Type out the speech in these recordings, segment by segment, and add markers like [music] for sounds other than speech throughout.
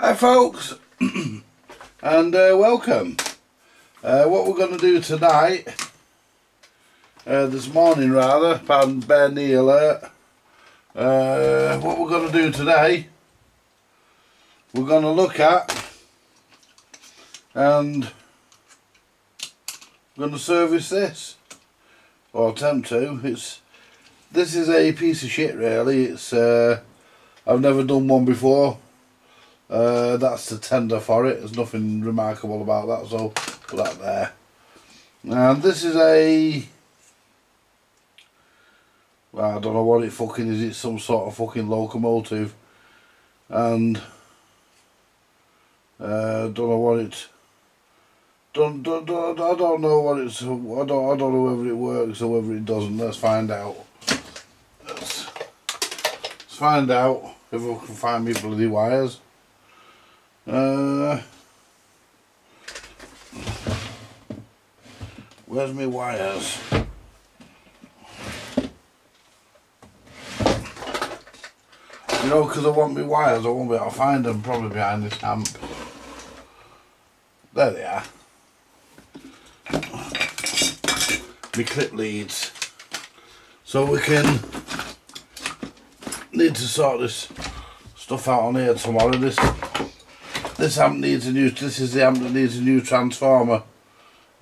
Hi folks [clears throat] and uh, welcome. Uh, what we're going to do tonight, uh, this morning rather, pardon bear knee alert, uh, what we're going to do today, we're going to look at and we're going to service this, or attempt to. It's This is a piece of shit really, it's uh, I've never done one before. Uh, that's the tender for it. There's nothing remarkable about that, so put that there. And this is a. I don't know what it fucking is. It's some sort of fucking locomotive, and uh, don't know what it. Don't, don't, don't I don't know what it's. I don't I don't know whether it works or whether it doesn't. Let's find out. Let's, let's find out if I can find me bloody wires. Uh, where's my wires? You know, because I want my wires, I won't be able to find them probably behind this amp. There they are. My clip leads. So we can need to sort this stuff out on here tomorrow. This this amp needs a new. This is the amp that needs a new transformer.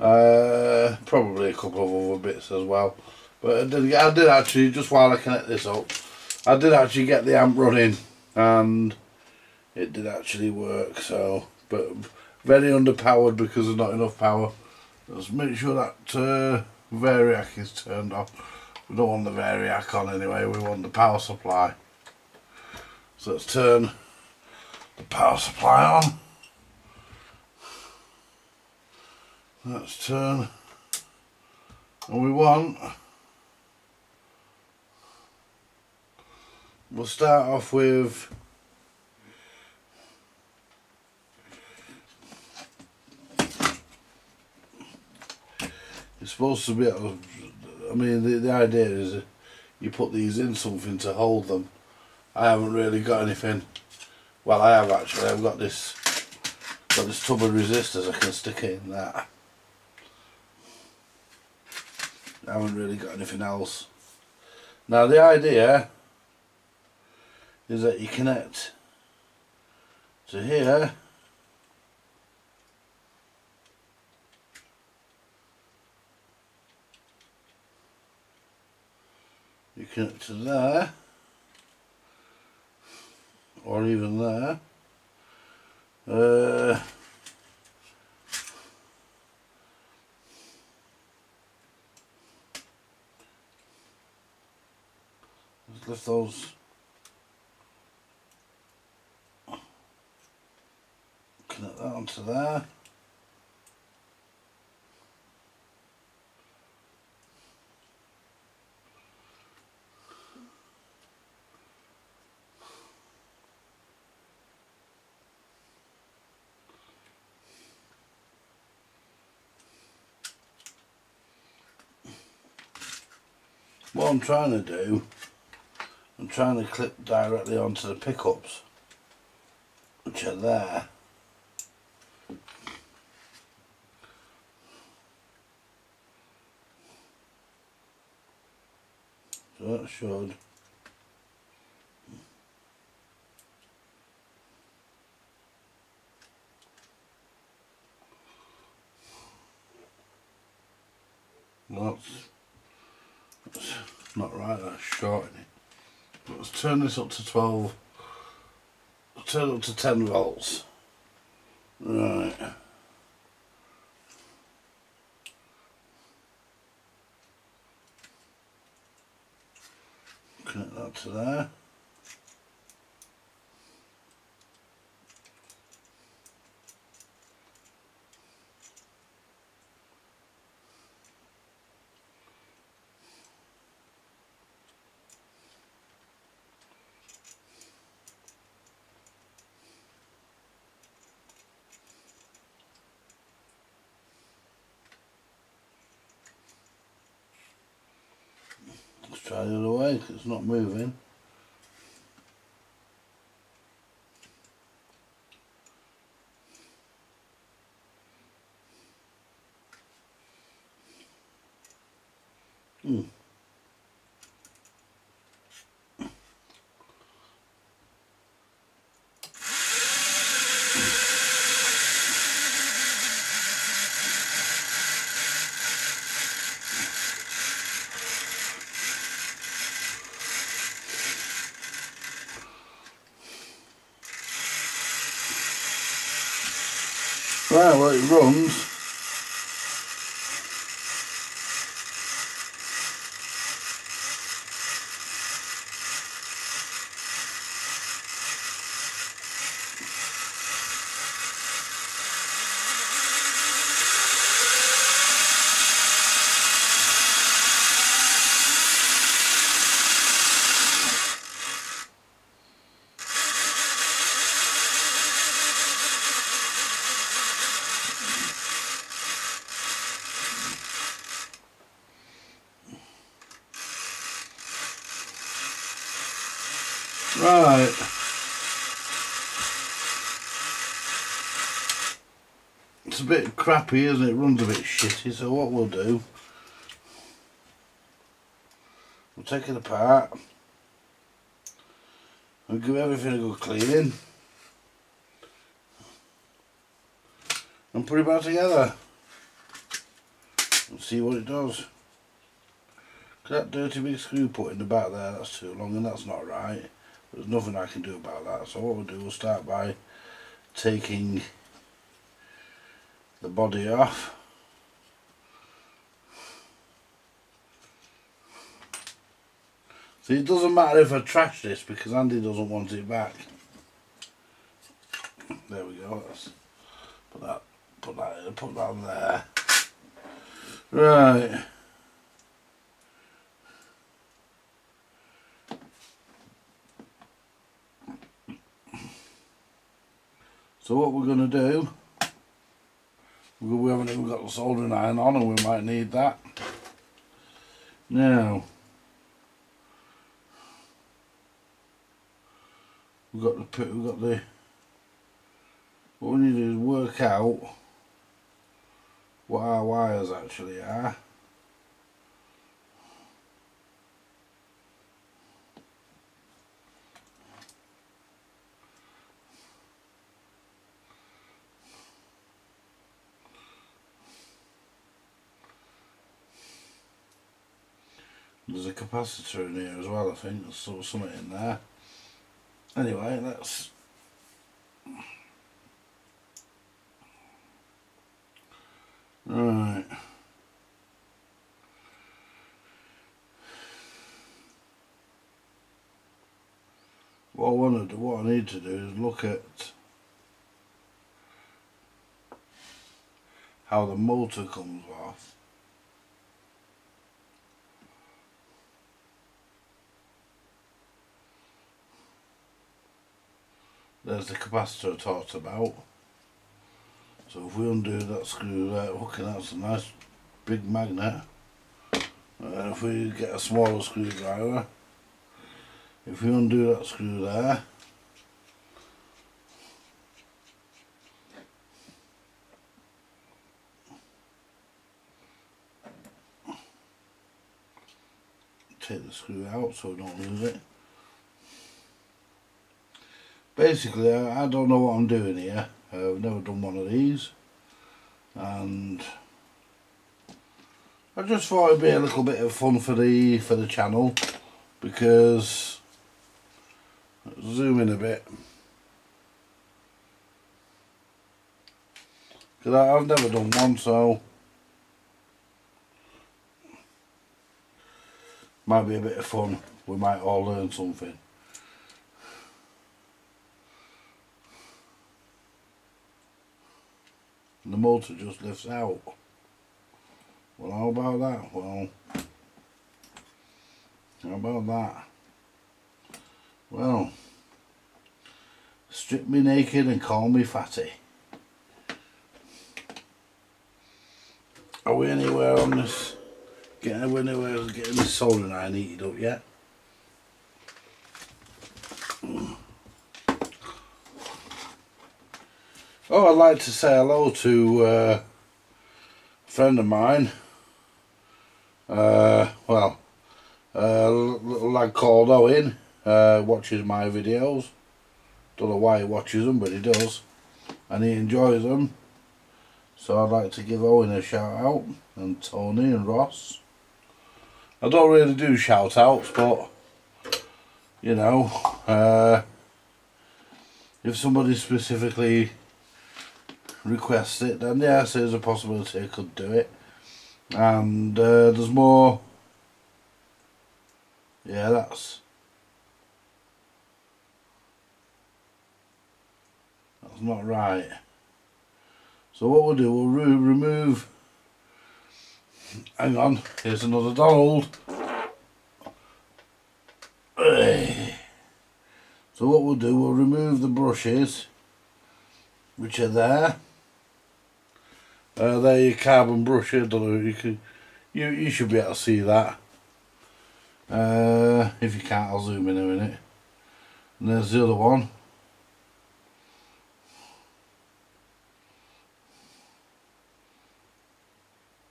Uh, probably a couple of other bits as well. But I did, I did actually just while I connect this up, I did actually get the amp running, and it did actually work. So, but very underpowered because there's not enough power. Let's make sure that uh, variac is turned off. We don't want the variac on anyway. We want the power supply. So let's turn the power supply on. Let's turn and we want. We'll start off with. It's supposed to be I mean the, the idea is you put these in something to hold them. I haven't really got anything well, I have actually. I've got this got this tub of resistors. I can stick in that. I haven't really got anything else. Now the idea is that you connect to here. You connect to there or even there. Uh, let's lift those connect that onto there. What I'm trying to do, I'm trying to clip directly onto the pickups, which are there. So that should that's right, that's. Let's turn this up to 12, turn up to 10 volts. Right. Connect that to there. Try the other way because it's not moving. Hmm. It runs. Right. It's a bit crappy, isn't it? it? Runs a bit shitty, so what we'll do, we'll take it apart and give everything a good cleaning and put it back together and see what it does. That dirty big screw put in the back there, that's too long and that's not right. There's nothing I can do about that. So what we'll do, we'll start by taking the body off. See, it doesn't matter if I trash this because Andy doesn't want it back. There we go. Let's put that, put that, put that there. Right. So what we're going to do, we haven't even got the soldering iron on and we might need that. Now, we've got the we've got the, what we need to do is work out what our wires actually are. Capacitor in here as well, I think. There's of something in there. Anyway, let's... Right. What I want to do, what I need to do is look at how the motor comes off there's the capacitor I talked about. So if we undo that screw there hooking that's a nice big magnet. And if we get a smaller screwdriver if we undo that screw there take the screw out so we don't lose it basically I, don't know what I'm doing here. Uh, I've never done one of these. And I just thought it'd be a little bit of fun for the for the channel because zoom in a bit. Because I've never done one so might be a bit of fun. We might all learn something and the motor just lifts out. Well, how about that? Well, how about that? Well, strip me naked and call me fatty. Are we anywhere on this? Getting anywhere getting this soldering iron heated up yet? Oh, I'd like to say hello to uh, a friend of mine Uh, well, a little lad called Owen uh, watches my videos. Don't know why he watches them, but he does. And he enjoys them. So I'd like to give Owen a shout out. And Tony and Ross. I don't really do shout outs, but, you know, uh, if somebody specifically requests it, then yes, there's a possibility I could do it. And uh, there's more. Yeah, that's that's not right. So what we'll do, we'll re remove. Hang on, here's another Donald. So what we'll do, we'll remove the brushes, which are there. Uh, there your carbon brush here, you can, you you should be able to see that. Uh, if you can't, I'll zoom in a minute. And there's the other one.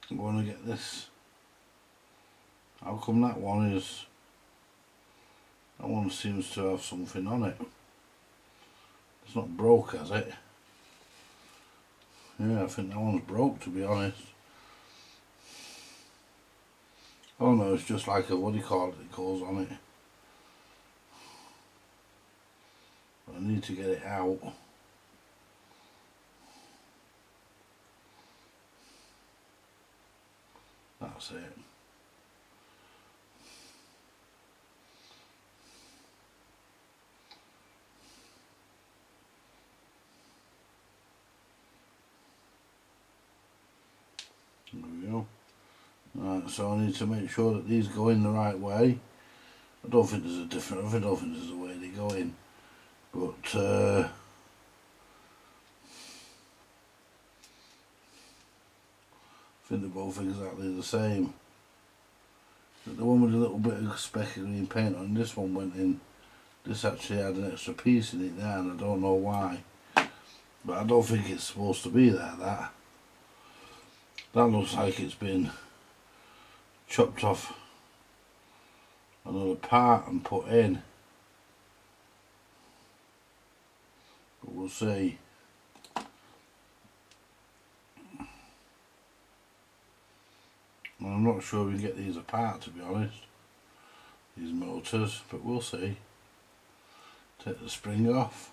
I'm going to get this. How come that one is that one seems to have something on it. It's not broke, has it? Yeah, I think that one's broke, to be honest. Oh no, it's just like a, call it, it goes on it. But I need to get it out. That's it. Right, so I need to make sure that these go in the right way. I don't think there's a different, I don't think there's a way they go in. But, uh, I think they're both exactly the same. But the one with a little bit of specky green paint on, this one went in, this actually had an extra piece in it there and I don't know why. But I don't think it's supposed to be there, that. That looks like it's been chopped off another part and put in. But we'll see. I'm not sure we can get these apart to be honest these motors but we'll see. Take the spring off.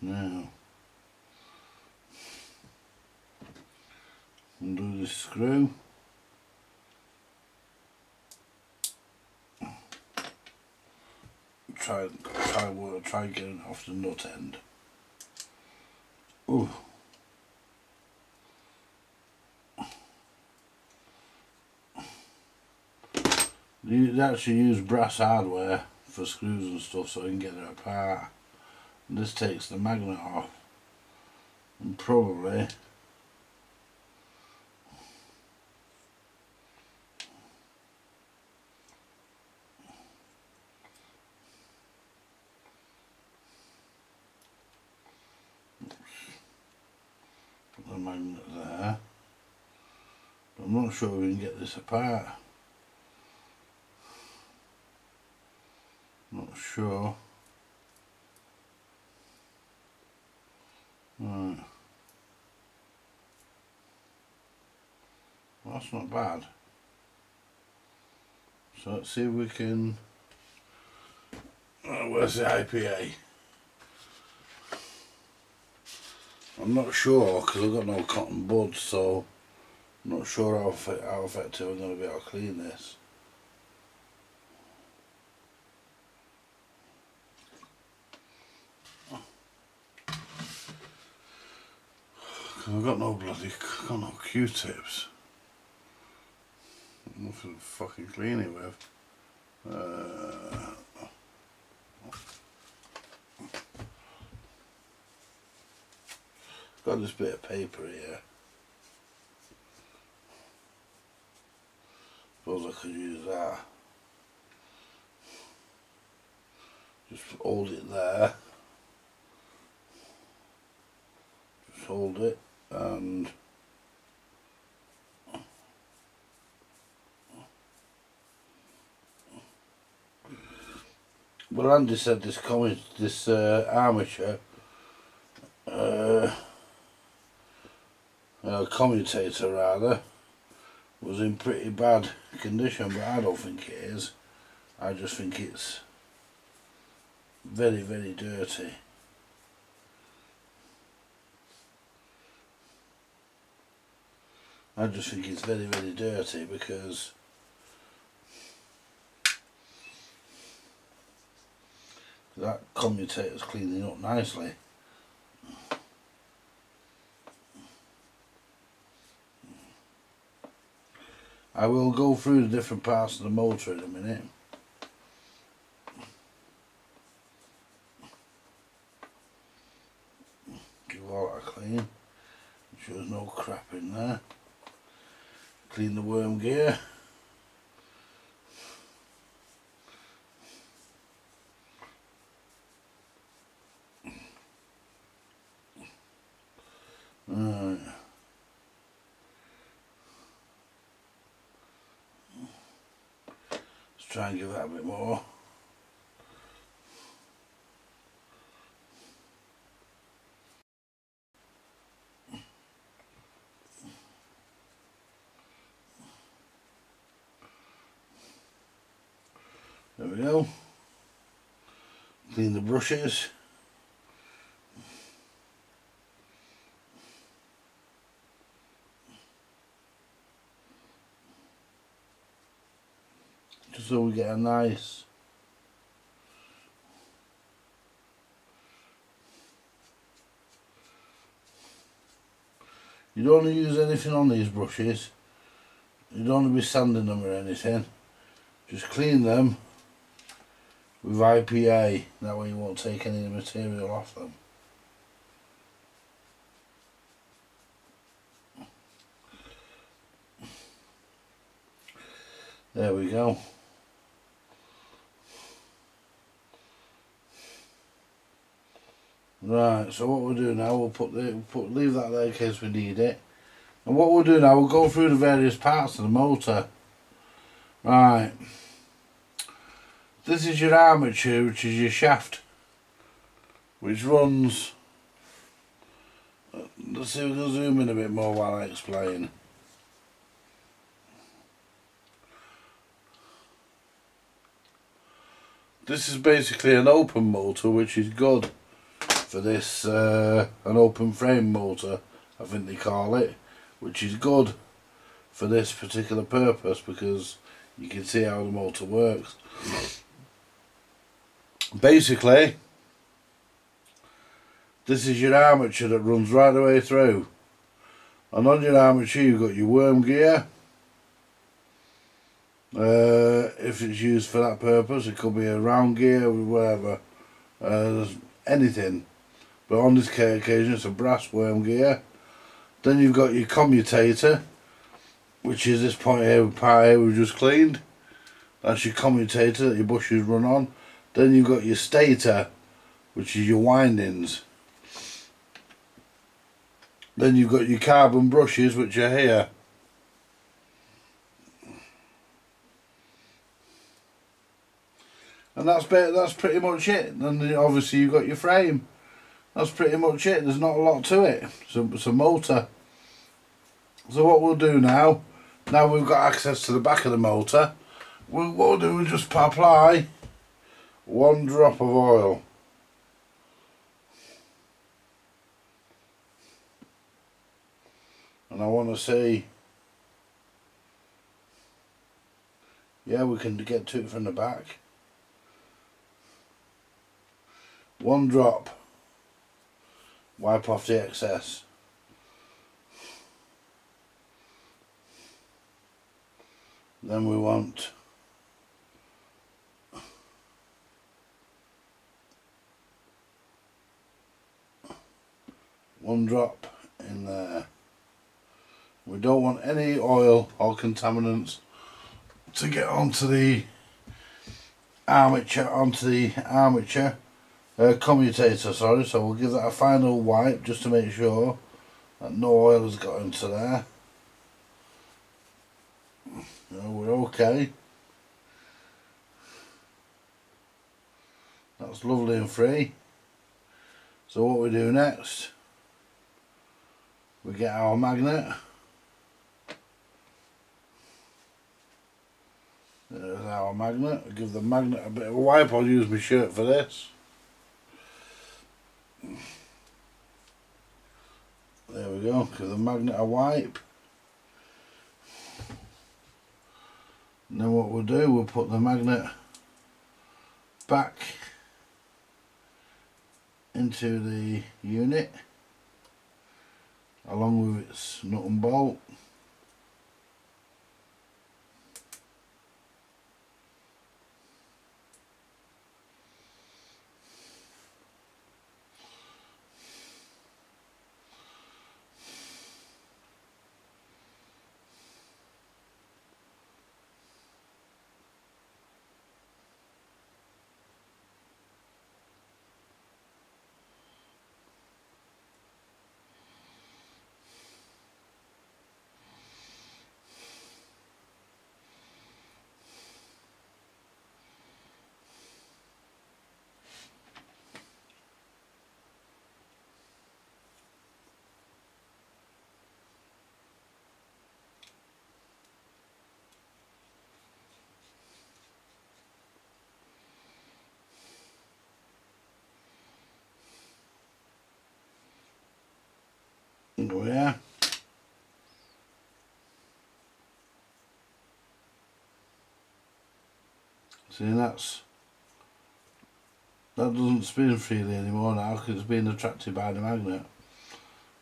Now undo this screw try try work try getting off the nut end. Ooh. They actually use brass hardware for screws and stuff so you can get it apart. And this takes the magnet off. And probably I'm not sure we can get this apart. Not sure. Right. Well, that's not bad. So let's see if we can... Oh, where's the IPA? I'm not sure because I've got no cotton buds so I'm not sure how, how effective I'm going to be able to clean this. Cause I've got no bloody, got no Q-tips. Nothing to fucking clean it with. Uh, got this bit of paper here. Suppose I could use that. Just hold it there. Just hold it and well Andy said this comment this uh, armature uh, uh, commutator rather, was in pretty bad condition, but I don't think it is. I just think it's very, very dirty. I just think it's very, very dirty because that commutator's cleaning up nicely. I will go through the different parts of the motor in a minute. Give all that a clean. Make sure there's no crap in there. Clean the worm gear. Right. Try and give that a bit more. There we go. Clean the brushes. So we get a nice You don't want to use anything on these brushes. You don't want to be sanding them or anything. Just clean them with IPA. That way you won't take any material off them. There we go. Right, so what we'll do now, we'll put the we'll put leave that there in case we need it. And what we'll do now, we'll go through the various parts of the motor. Right. This is your armature, which is your shaft, which runs. Let's see if we can zoom in a bit more while I explain. This is basically an open motor, which is good for this, uh, an open frame motor, I think they call it, which is good for this particular purpose because you can see how the motor works. Basically, this is your armature that runs right the way through. And on your armature you've got your worm gear. Uh, if it's used for that purpose, it could be a round gear or whatever. Uh, anything. But on this occasion it's a brass worm gear. Then you've got your commutator, which is this point here, part here we just cleaned. That's your commutator that your bushes run on. Then you've got your stator, which is your windings. Then you've got your carbon brushes, which are here. And that's that's pretty much it. And obviously you've got your frame. That's pretty much it. There's not a lot to it. So it's a motor. So what we'll do now, now we've got access to the back of the motor, we'll, what we'll do is just apply one drop of oil. And I want to see, yeah we can get to it from the back. One drop, wipe off the excess. Then we want one drop in there. We don't want any oil or contaminants to get onto the armature, onto the armature uh, commutator, sorry, so we'll give that a final wipe just to make sure that no oil has got into there. No, we're okay. That's lovely and free. So what we do next, we get our magnet. There's our magnet. Give the magnet a bit of a wipe. I'll use my shirt for this. There we go. Give the magnet a wipe. Then what we'll do, we'll put the magnet back into the unit along with its nut and bolt Yeah. Er See that's that doesn't spin freely anymore now because it's being attracted by the magnet.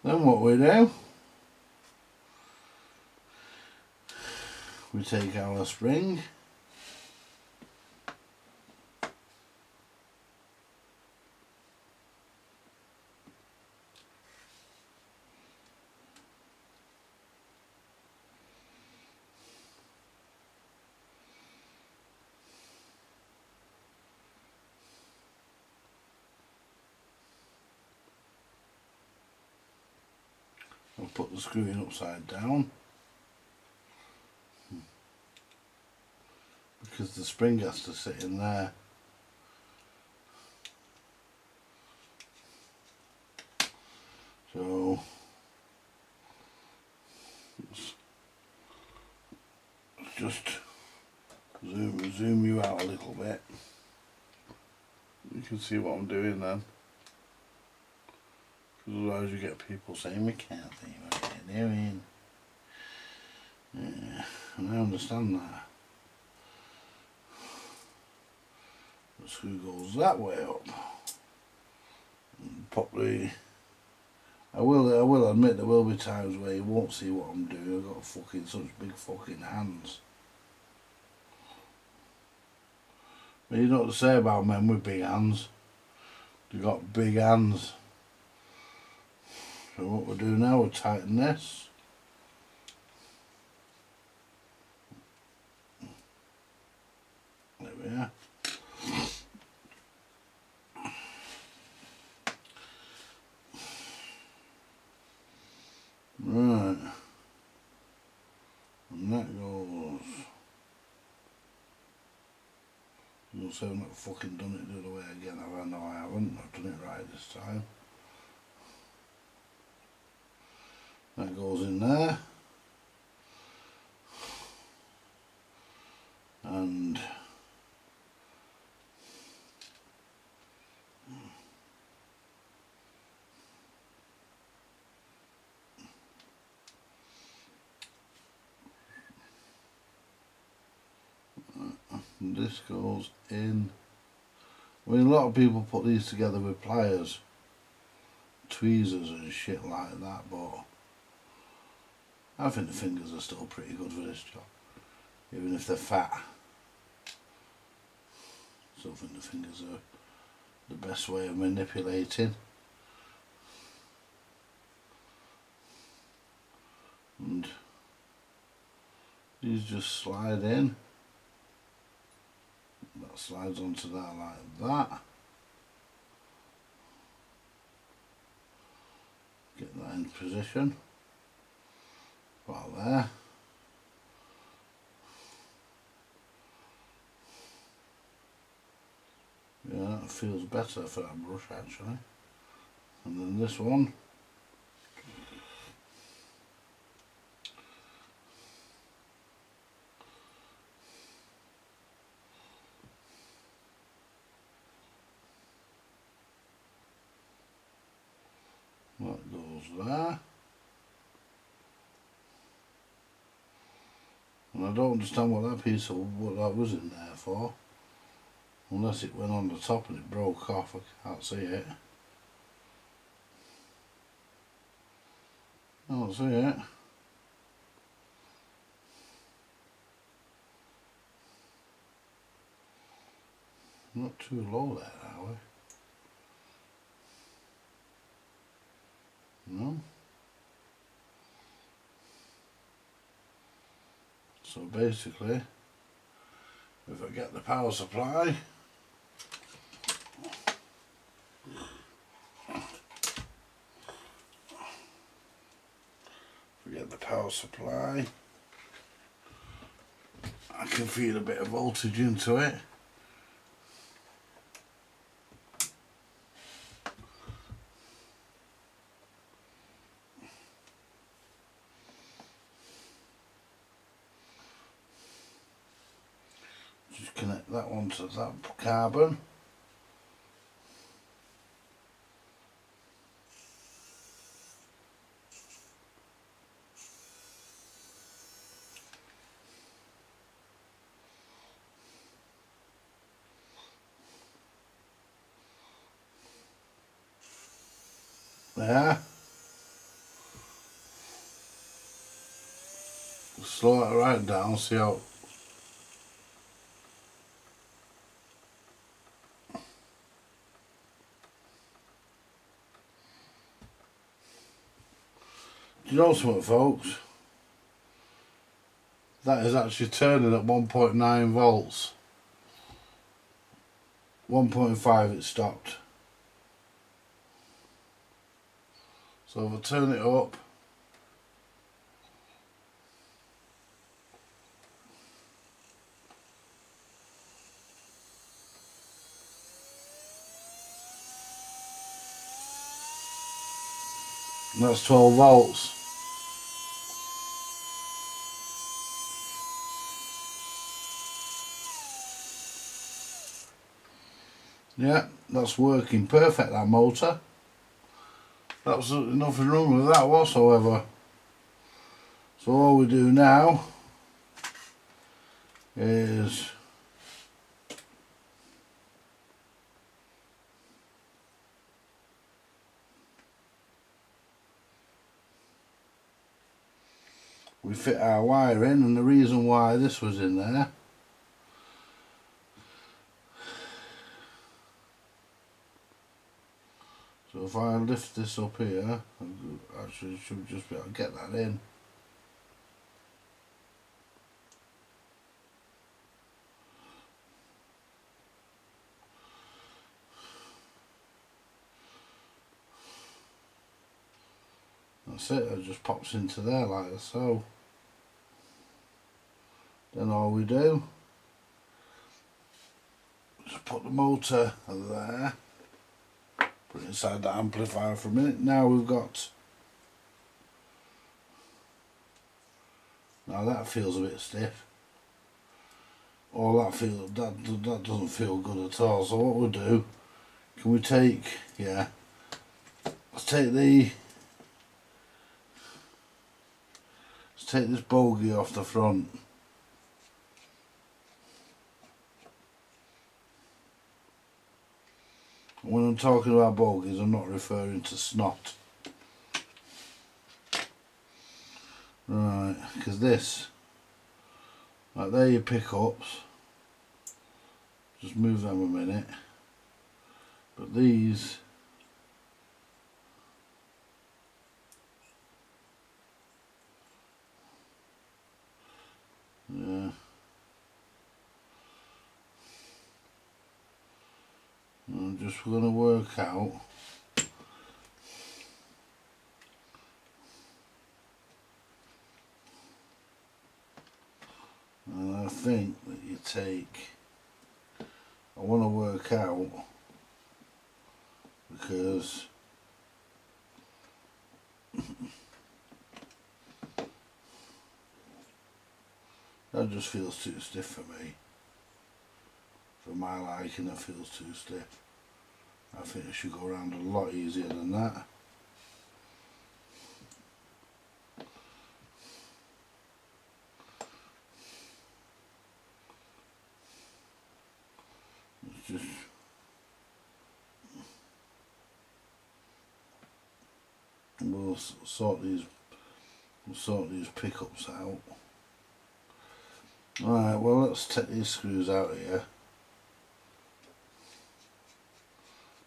Then what we do we take our spring I'll put the screw in upside down. Hmm. Because the spring has to sit in there. So just zoom zoom you out a little bit. You can see what I'm doing then. Otherwise you get people saying we can't you're doing. Yeah, and I understand that. The screw goes that way up. And probably I will I will admit there will be times where you won't see what I'm doing. I've got fucking such big fucking hands. But you know what to say about men with big hands. They've got big hands. So what we'll do now, we'll tighten this. There we are. Right. And that goes. You'll say I've not fucking done it the other way again, I? I haven't. I've done it right this time. That goes in there. And this goes in. I mean, a lot of people put these together with pliers, tweezers and shit like that, but I think the fingers are still pretty good for this job, even if they're fat. Still think the fingers are the best way of manipulating. And these just slide in. That slides onto that like that. Get that in position about there. Yeah, that feels better for that brush actually. And then this one. That goes there. And I don't understand what that piece of what that was in there for. Unless it went on the top and it broke off, I can't see it. I don't see it. Not too low there, are we? No. So basically, if I get the power supply, get the power supply I can feed a bit of voltage into it just connect that that carbon there. Slow it right down, see how Do you know something folks? That is actually turning at 1.9 volts. 1.5 it stopped. So if I turn it up, that's 12 volts. Yeah, that's working perfect that motor. Absolutely nothing wrong with that whatsoever. So all we do now is we fit our wire in and the reason why this was in there So if I lift this up here, actually should just be able to get that in. That's it, it just pops into there like so. Then all we do, just put the motor there. Put it inside the amplifier for a minute. Now we've got... Now that feels a bit stiff. Or that feel that that doesn't feel good at all. So what we'll do, can we take yeah, let's take the let's take this bogey off the front. When I'm talking about bogies, I'm not referring to snot. Right, because this, like there your pickups, just move them a minute, but these, yeah, I'm just going to work out and I think that you take I want to work out because [laughs] that just feels too stiff for me. For my liking, it feels too stiff. I think it should go around a lot easier than that. Just we'll sort these we'll sort these pickups out. Alright, well let's take these screws out here.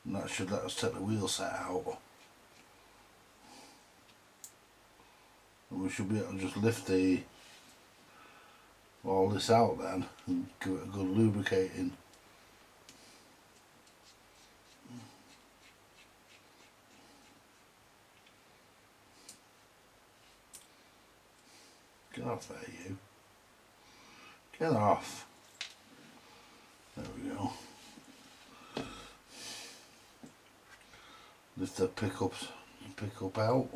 That should let us take the wheel set out. And we should be able to just lift the all this out then and give it a good lubricating. Get off there you. Get off. There we go. Lift the pickups pick up out.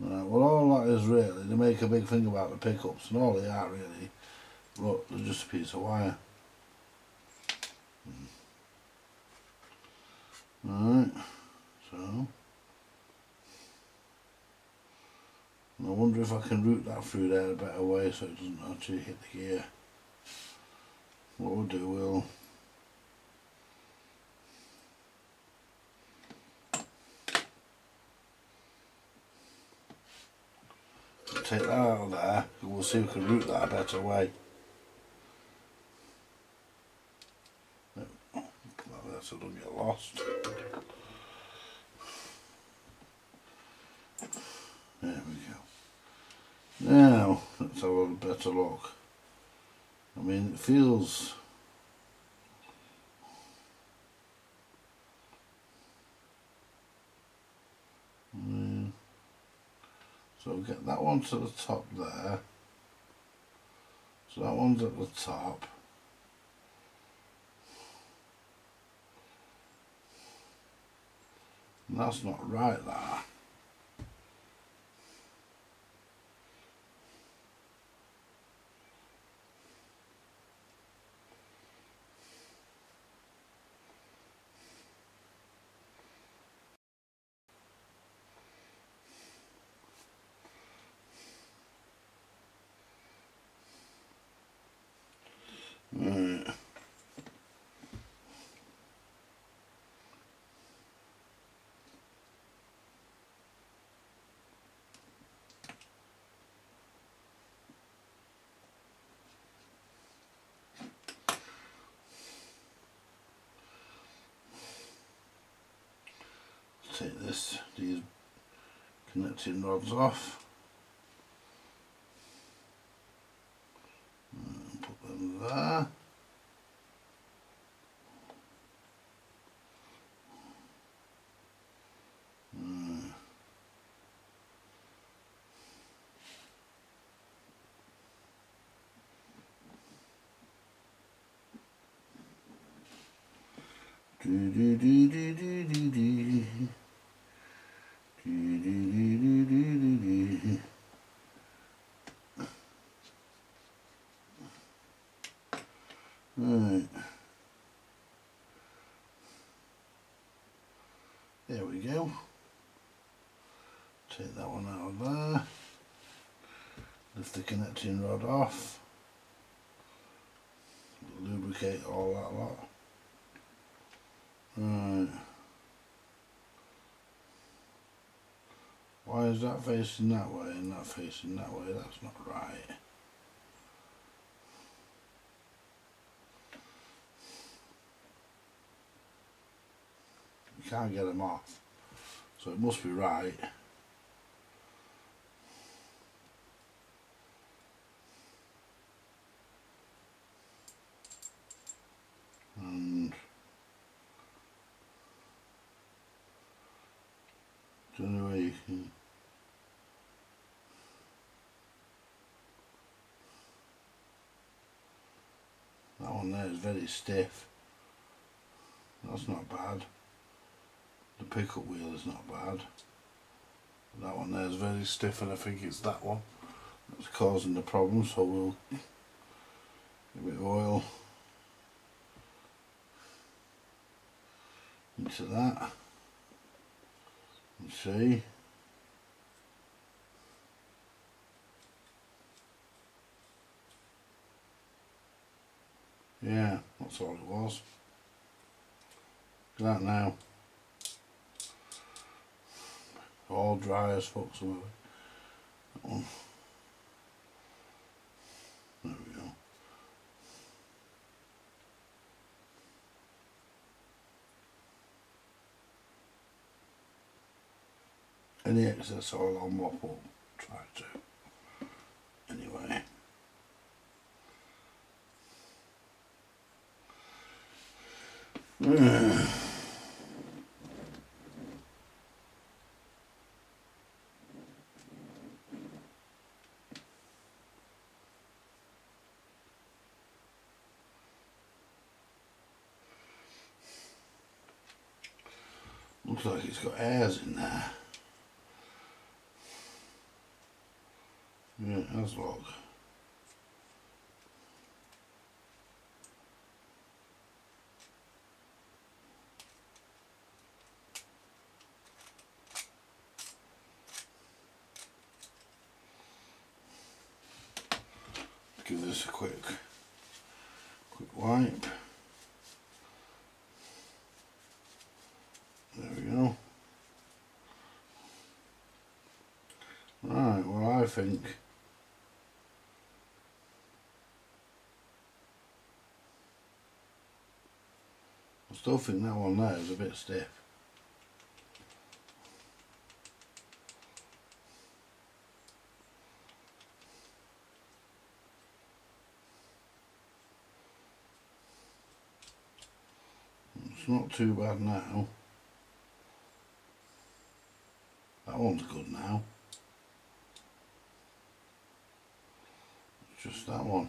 Right, well all that is really, they make a big thing about the pickups and all they are really, look, they're just a piece of wire. Right, so, I wonder if I can route that through there a better way so it doesn't actually hit the gear. What we'll do, we'll take that out of there and we'll see if we can route that a better way. Put that there so it doesn't get lost. There we go. Now, let's have a better look. I mean, it feels... So we'll get that one to the top there. So that one's at the top. And that's not right there. Right. Take this, these connecting rods off. And put them there. Mm. Do do do do do do do. Do do do do do do do. Right. There we go. Take that one out of there. Lift the connecting rod off. Lubricate all that lot. Right. Why is that facing that way and that facing that way? That's not right. You can't get them off. So it must be right. And the only way you can stiff That's not bad. The pickup wheel is not bad. That one there is very stiff and I think it's that one that's causing the problem so we'll give of oil into that and see yeah that's all it was Look at that now all dry as fuck it. That one. There we go. Any excess oil mop up, try to. Anyway. [sighs] Looks like it's got airs in there. Yeah, that's log. This a quick, quick wipe. There we go. Right, well I think I still think that one there is a bit stiff. It's too bad now. That one's good now. Just that one.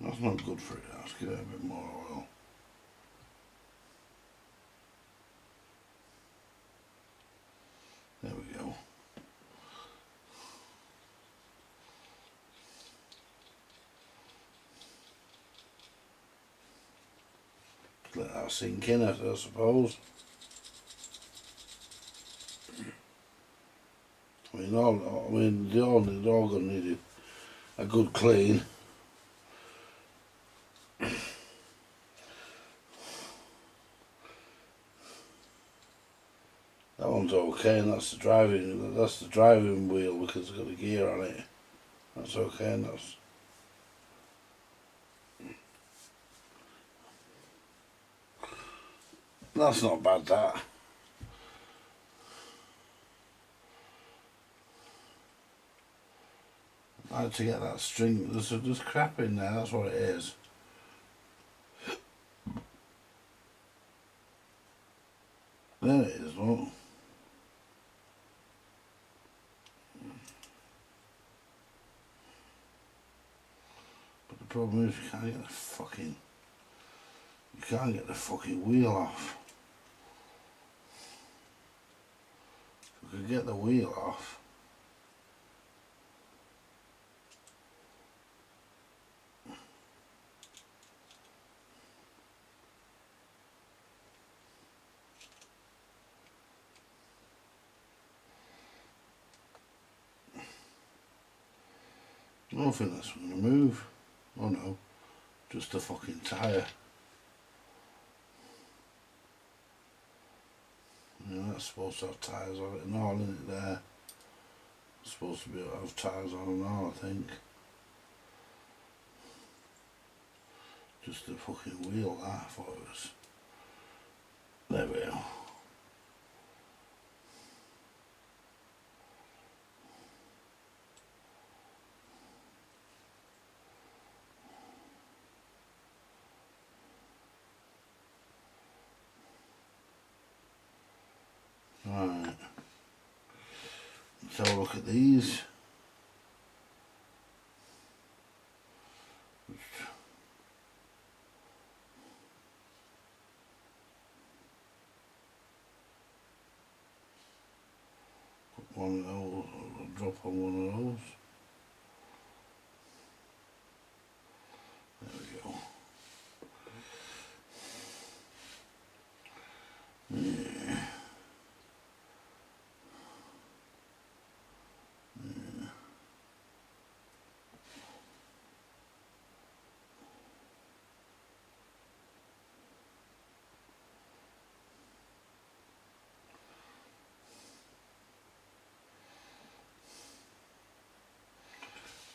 That's not good for it. Let's give it a bit more oil. There we go. Let that sink in, I suppose. I mean, all, I mean, the all, they're all going to need a good clean. That one's okay, and that's the driving. That's the driving wheel because it's got a gear on it. That's okay, and that's. That's not bad. That. I had to get that string. There's there's crap in there. That's what it is. There it is. Look. But the problem is you can't get the fucking you can't get the fucking wheel off. If we could get the wheel off. I don't think that's going to move. Oh no, just a fucking tyre. That's supposed to have tyres on it and all in it there. It's supposed to be have tyres on and all, I think. Just the fucking wheel that, I thought it was. There we go. Let's have a look at these. One I'll drop on one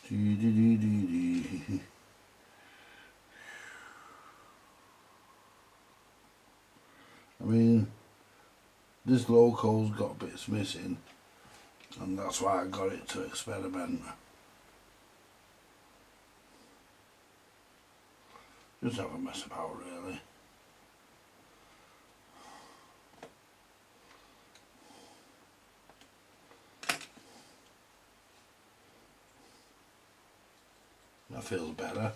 Dee dee dee. I mean, this loco's got bits missing, and that's why I got it to experiment. Just have a mess about, really. Feels better.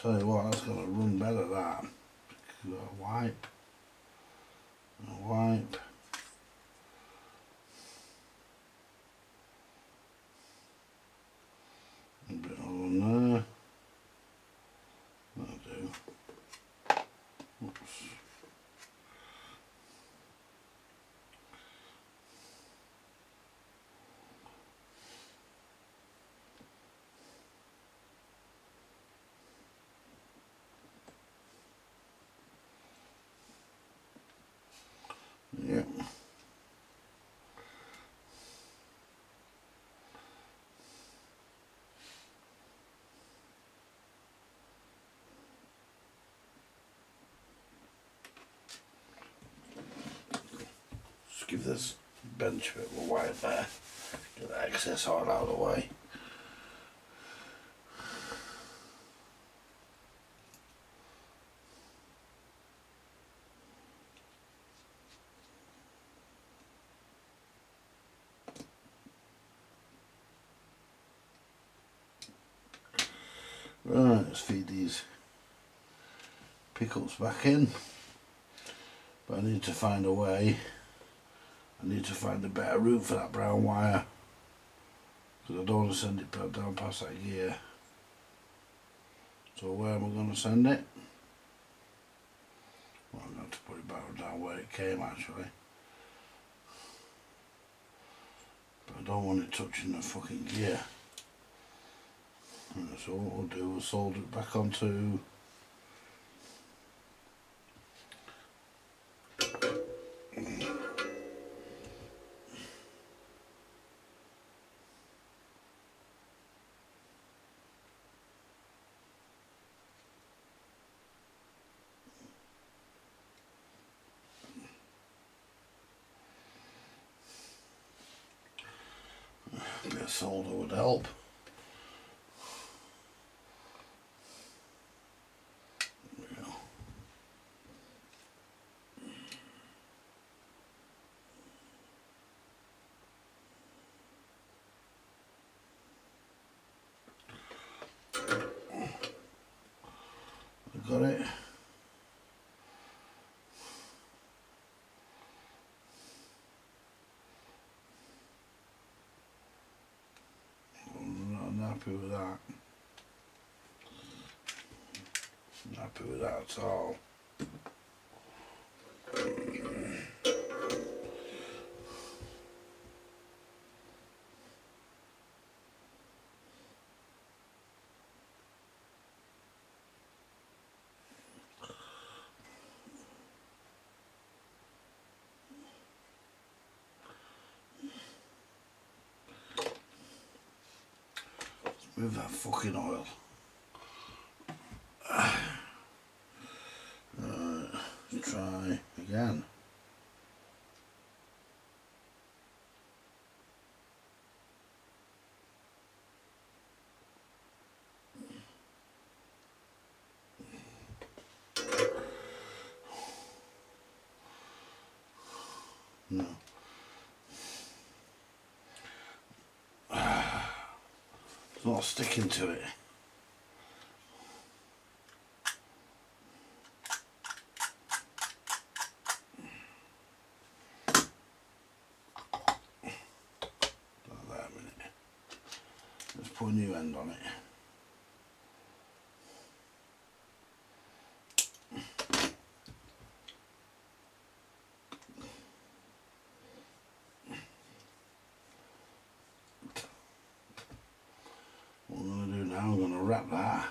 Tell you what, that's gonna run better that. Wipe. Wipe. A bit on there. That'll do. Oops. Yeah. Just give this bench a bit of a wipe there. Get the excess oil out of the way. Right, let's feed these pickups back in. But I need to find a way. I need to find a better route for that brown wire. Because I don't want to send it down past that gear. So where am I going to send it? Well, I'm going to put it back down where it came actually. But I don't want it touching the fucking gear. And so what we'll do, we'll solder it back onto a bit of solder would help. There we go. I got it. I'm not happy with that. Not happy with that at all. Move that fucking oil. Right, let's try again. No. more sticking to it. Let's put a new end on it. What I'm going to wrap that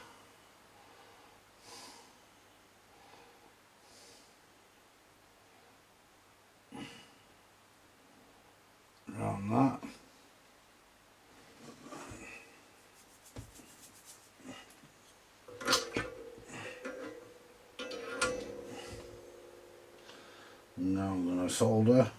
around that. Now I'm going to solder.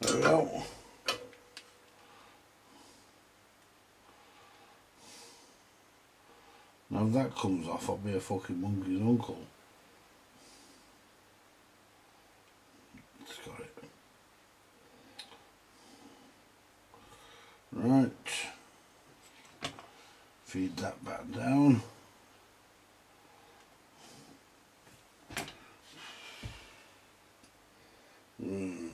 There we go. That comes off, I'll be a fucking monkey's uncle. It's got it. Right. Feed that back down. Mm.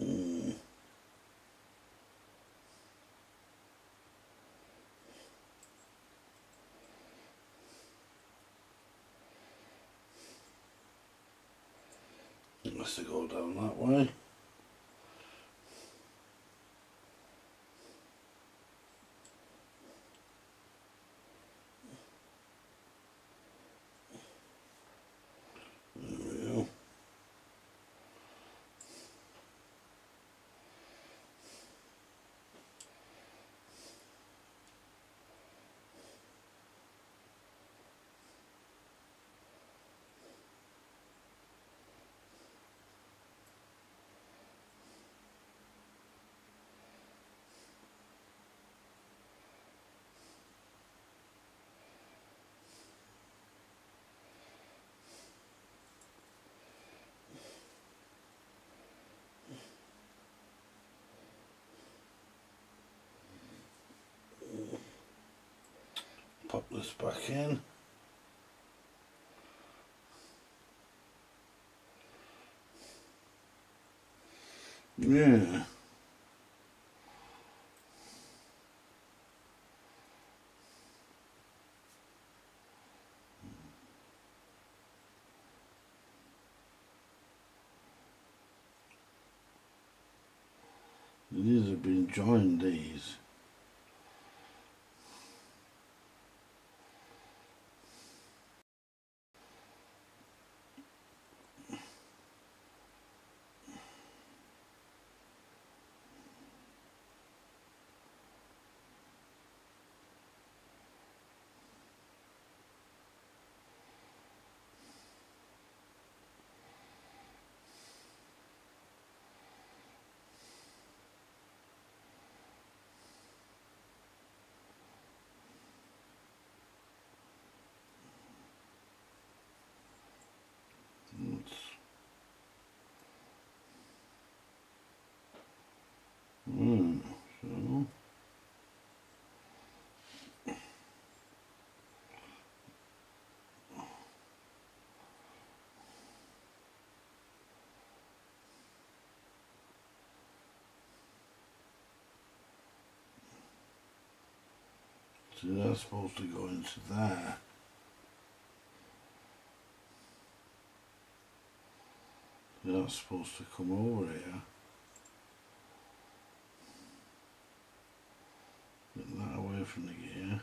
Mm. Must have go down that way. There we go. Pop this back in. Yeah. These have been joined, these. So that's supposed to go into there. That's supposed to come over here. Get that away from the gear.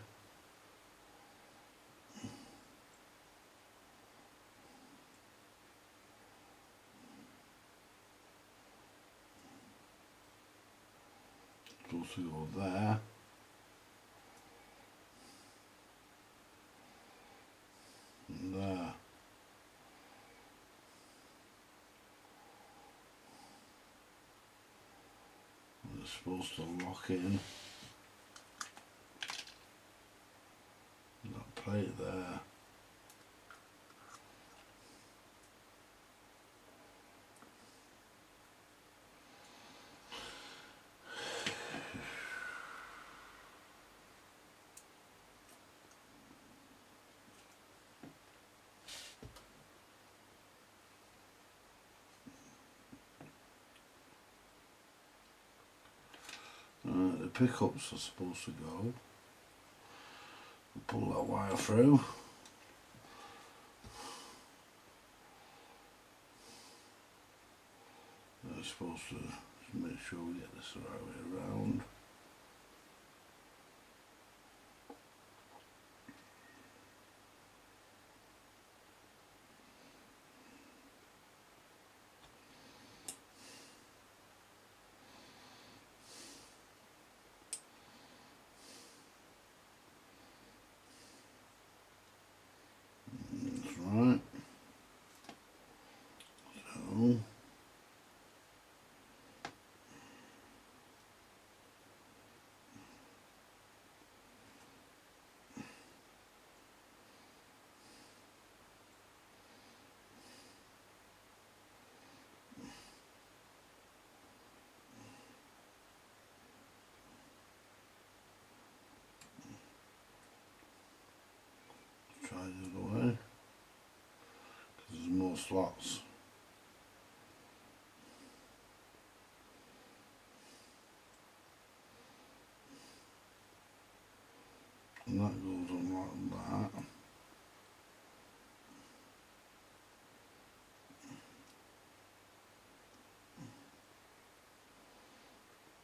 Supposed to go there. And there. Supposed to lock in. That plate there. Right, the pickups are supposed to go. Pull that wire through. I'm supposed to make sure we get this the right way around. That's right. So. Try the other way. 'cause there's more slots. And that goes on like that.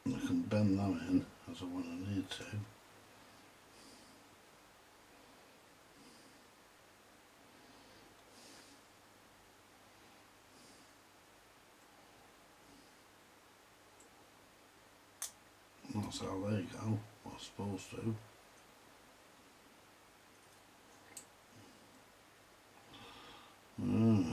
I can bend that in as I want to need to. That's there you go, I'm supposed to. Mm.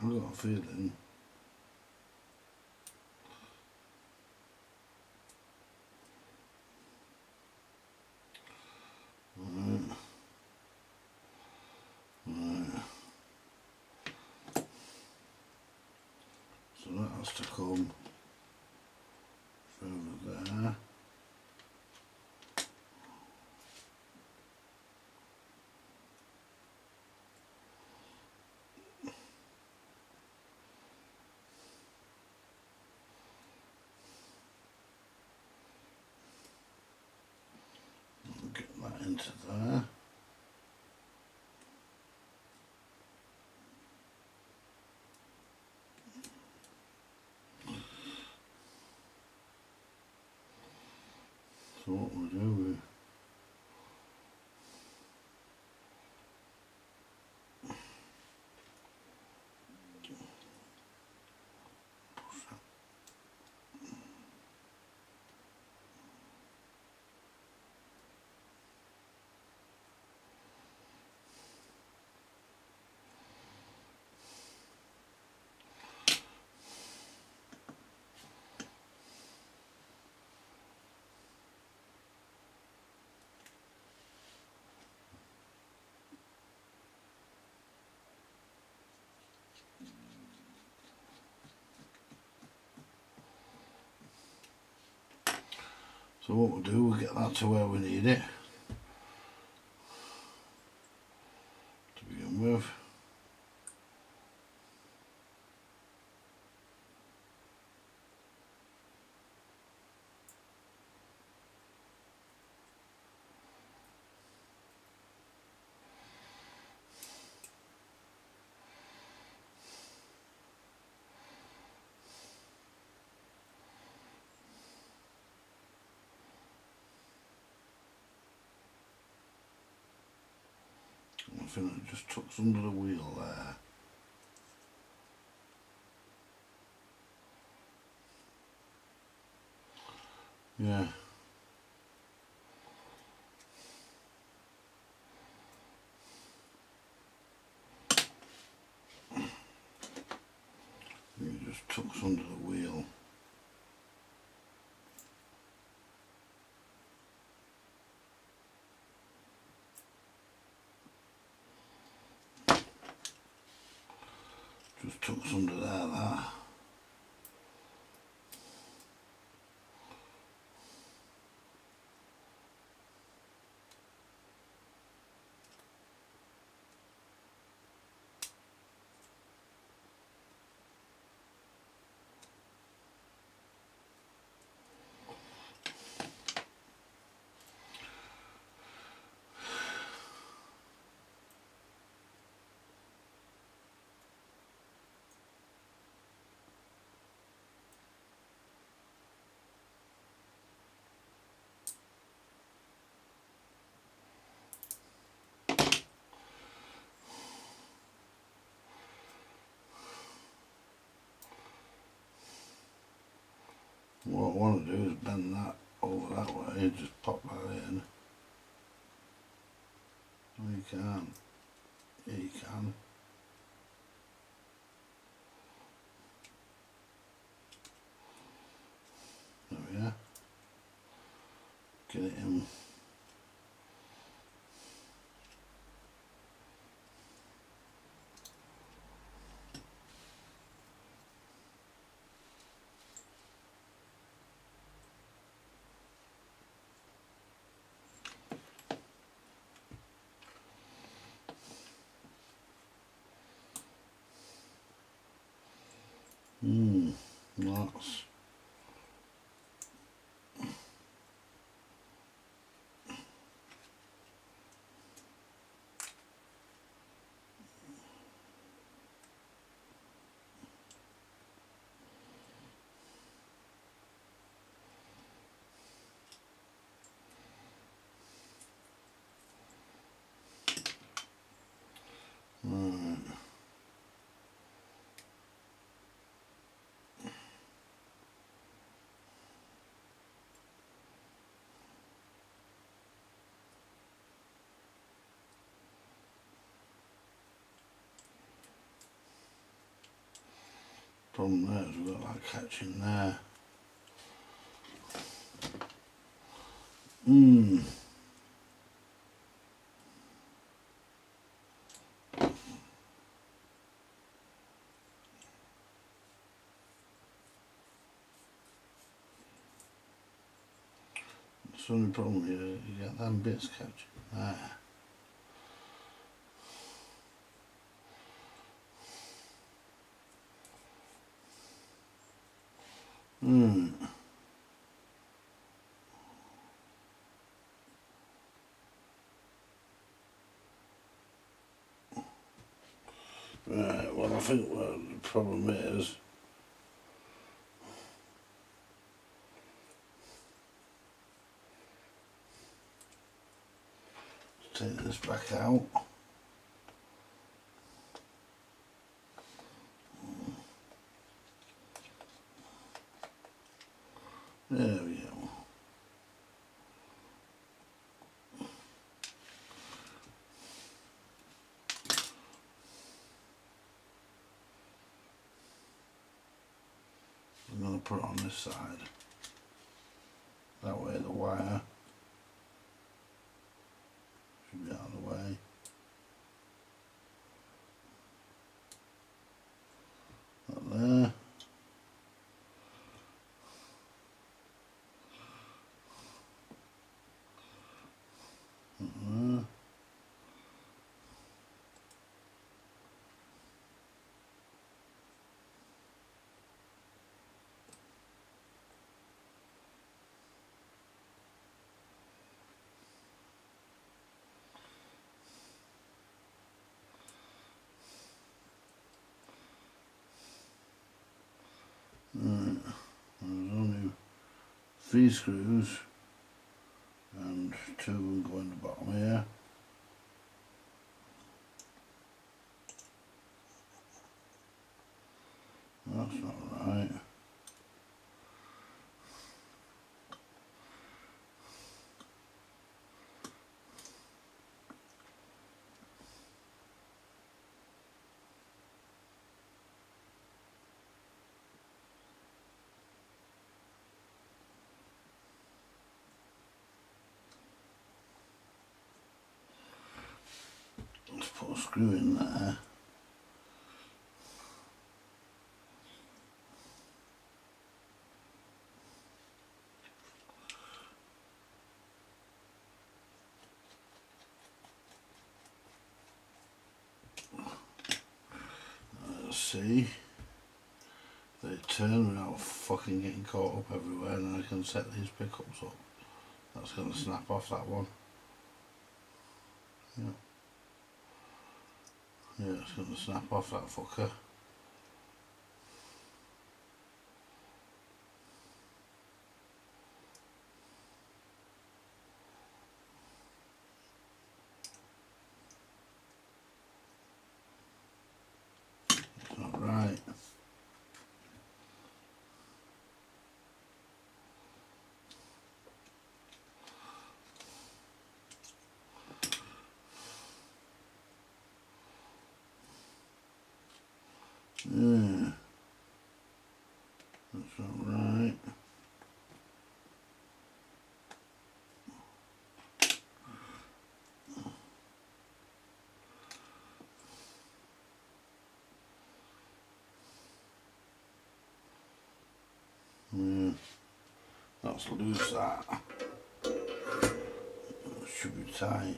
I've got a feeling Right. Right. So that has to come further there. Get that into there. So what we do, we push that So what we'll do, we'll get that to where we need it. To begin with. Think it just tucks under the wheel there. Yeah. It just tucks under the wheel. Just tucks I want to do is bend that over that way, just pop that in. No, you can't. Yeah, you can. There we are. Get it in. Hmm, lots. Right. Problem there is we've got that catch in there. Hmm. The only problem here, you get them bits catching there. Hmm. Right, well I think what the problem is take this back out. There we go. I'm going to put it on this side. That way the wire should be out of the way. That there. That there. Three screws and two of them go in the bottom here. That's not right. A screw in there. Let's see. They turn without fucking getting caught up everywhere and I can set these pickups up. That's going to snap off that one. Yeah. Yeah, it's going to snap off that fucker. It's not right. Yeah. That's not right. Yeah. Let's lose that. That should be tight.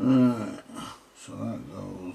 Right, so that goes.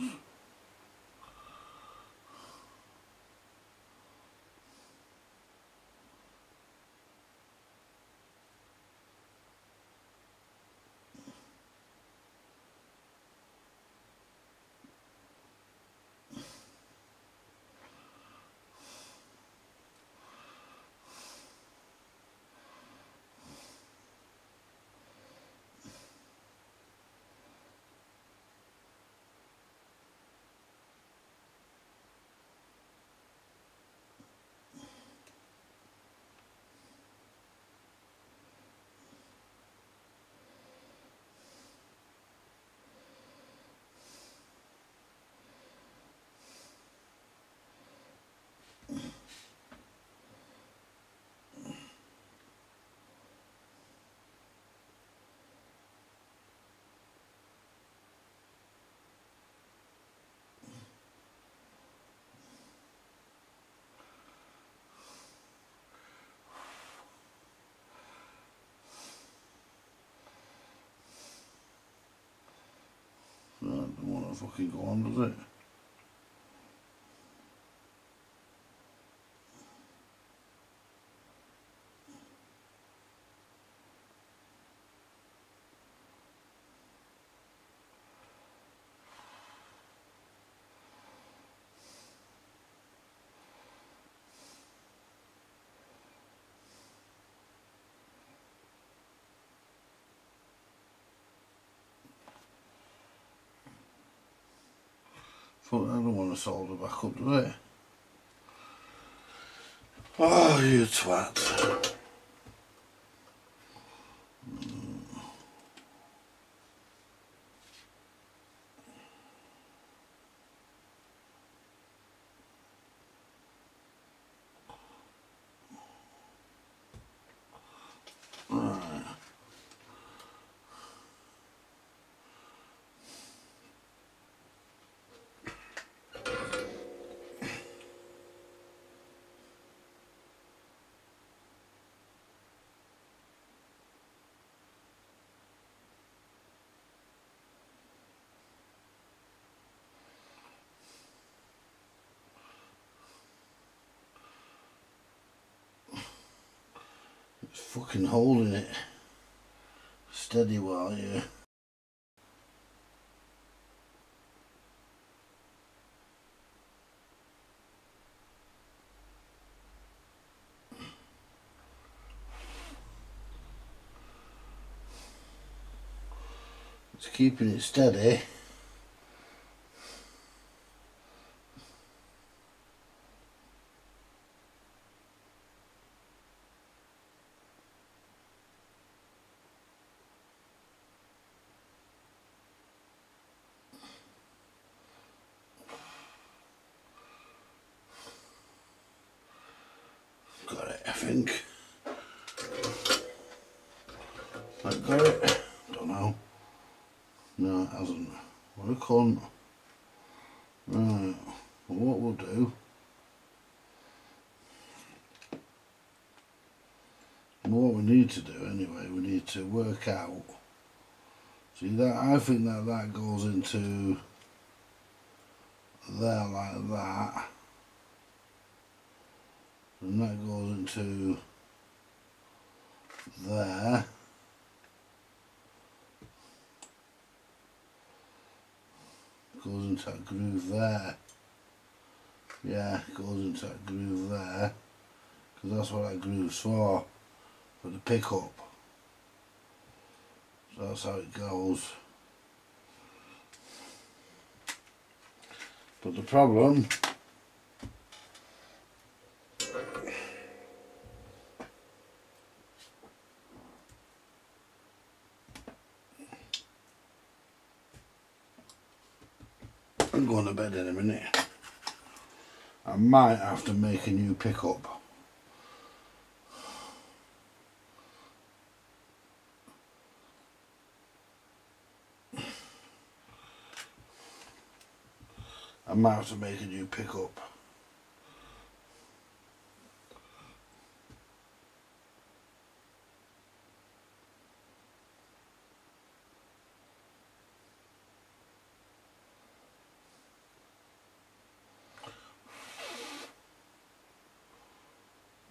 That don't want to fucking go on, does it? But I don't want to solder back up, do I? Oh, you twat. Fucking holding it steady while you It's keeping it steady. Got it, I think. I got it. Don't know. No, it hasn't. What a cunt. Right. Well, what we'll do. What we need to do anyway, we need to work out. See that? I think that that goes into there like that. And that goes into there. goes into that groove there. Yeah, goes into that groove there. Because that's what that groove's for. For the pickup. So that's how it goes. But the problem I'm going to bed in a minute. I might have to make a new pickup. I might have to make a new pickup.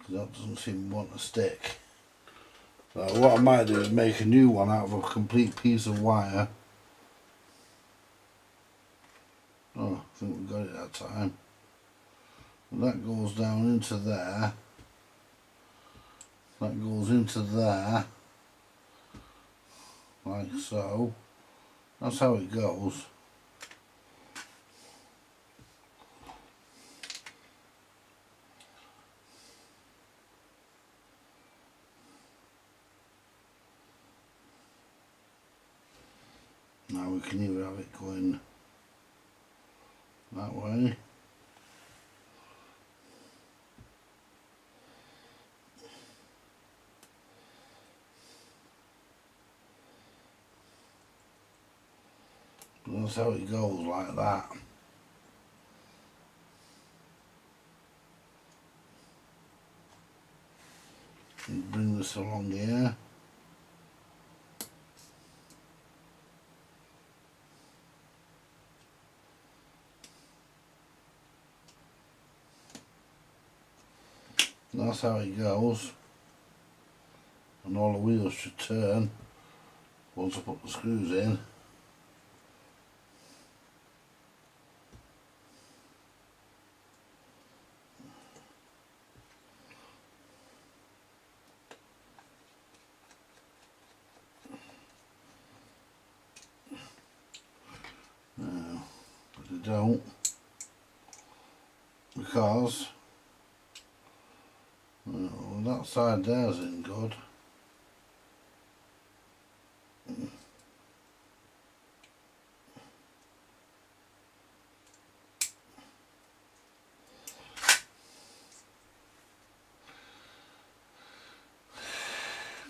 that doesn't seem to want to stick. So what I might do is make a new one out of a complete piece of wire. Oh, I think we got it that time. That goes down into there. That goes into there. Like so. That's how it goes. Now we can even have it going that way. That's how it goes like that. And bring this along here. That's how it goes. And all the wheels should turn once I put the screws in no, but they don't because side there is in good.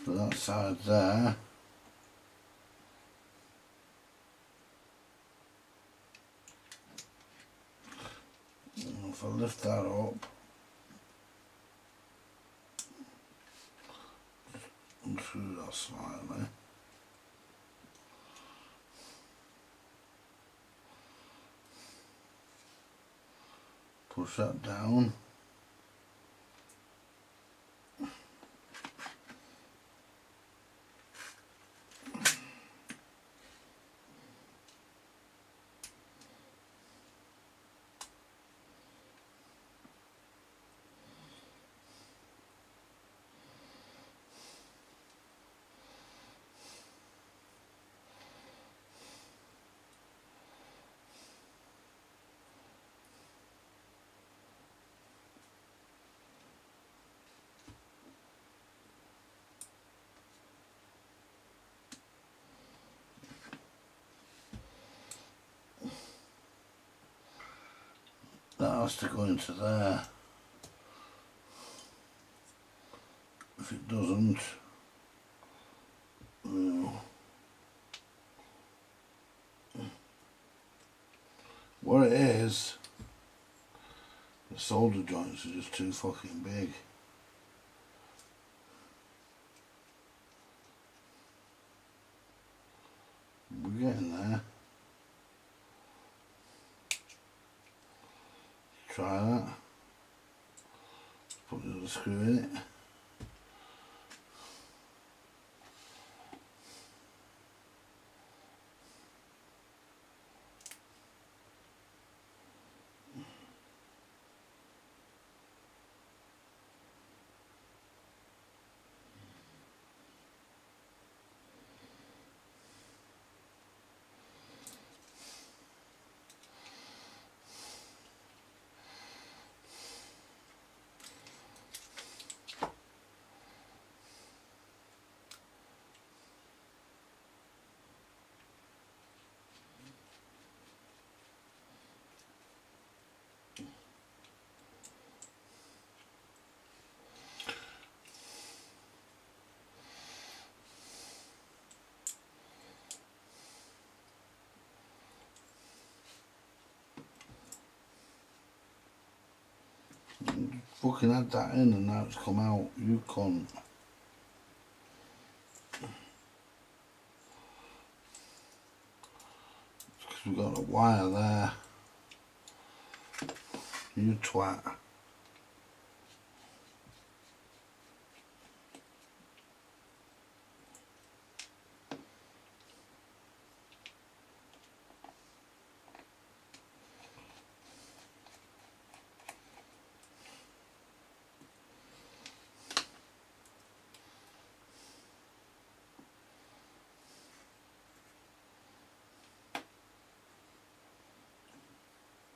But that side there if I lift that up unscrew that slightly. That down. That has to go into there. If it doesn't, well, what it is, the solder joints are just too fucking big. We're getting there. Try that. Put the other screw in it. Fucking had that in and now it's come out. You can't. Because we've got a wire there. You twat.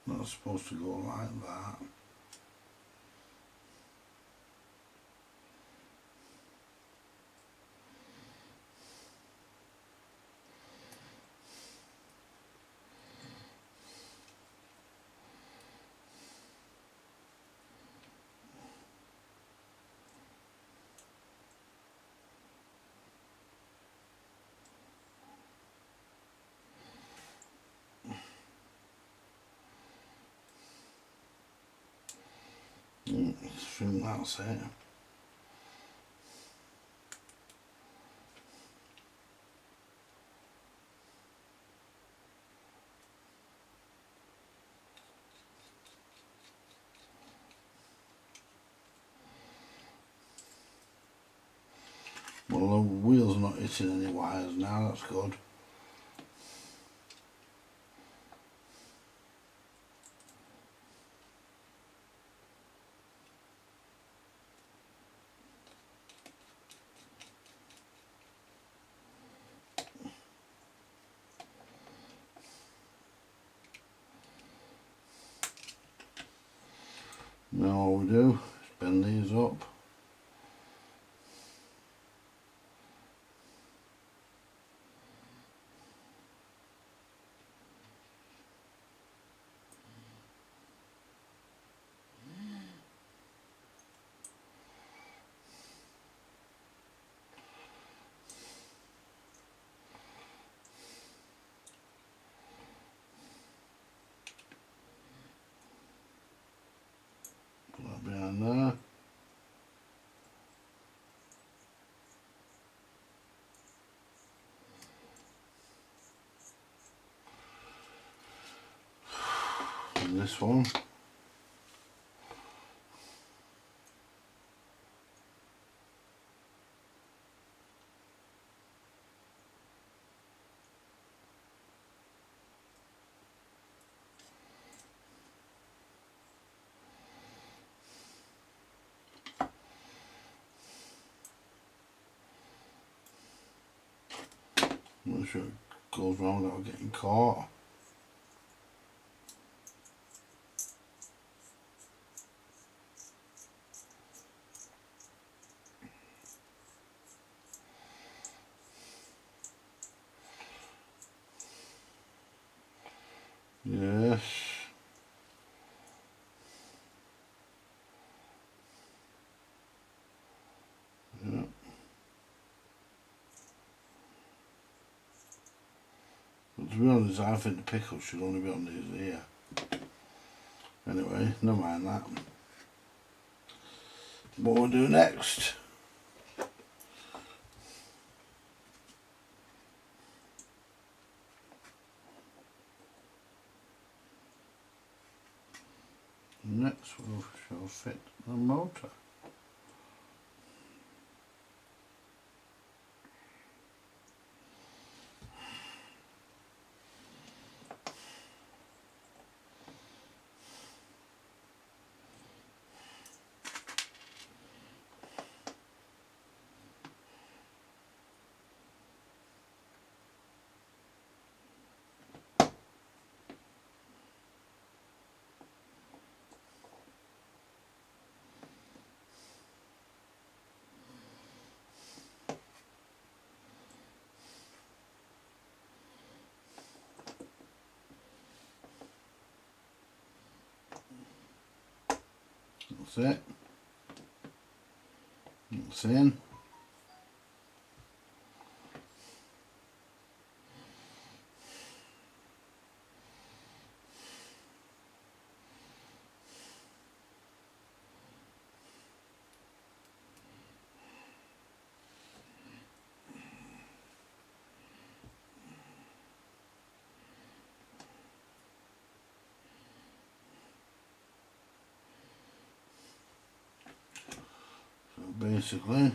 Not supposed to go like that. It. Well, the wheel's not hitting any wires now, that's good. Do is bend these up. Put that behind there. And this one. Make sure it goes round without getting caught. Yes. Yeah. But to be honest, I think the pickup should only be on these here. Anyway, never mind that. What we'll do next. Next we shall fit the motor. That's it. That's in. Basically,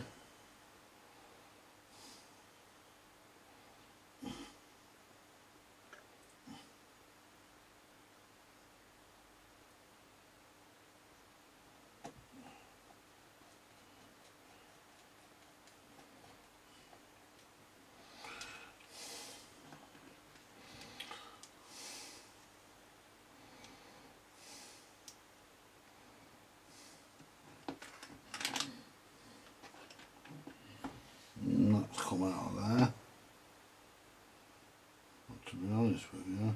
mm, that's come out of there. But to be honest with you,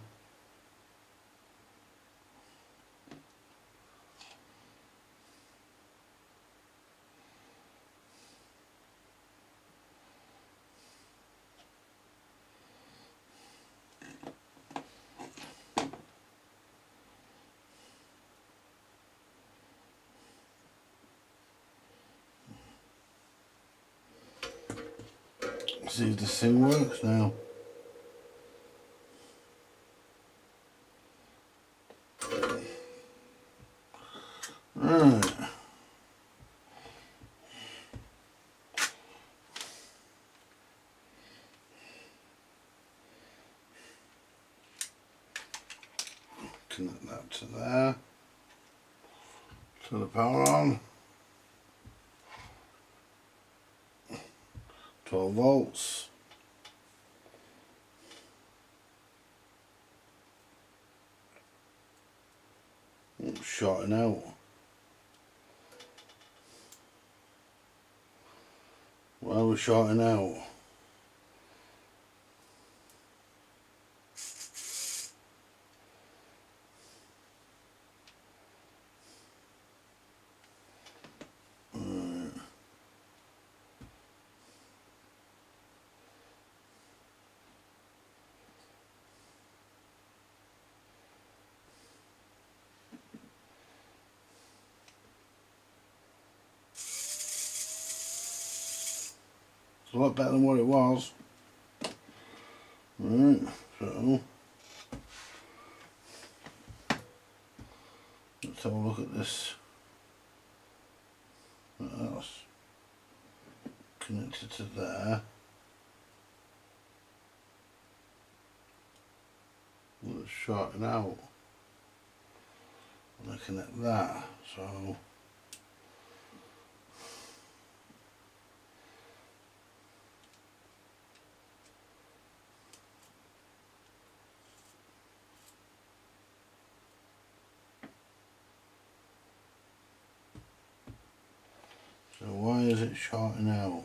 see if this thing works now. Right. Connect that to there. Turn the power on. 12 volts. It's shorting out. Why are we shorting out? Better than what it was. Right, so let's have a look at this. That's connected to there. Well, it's shorting out. I connect that, So shorting out?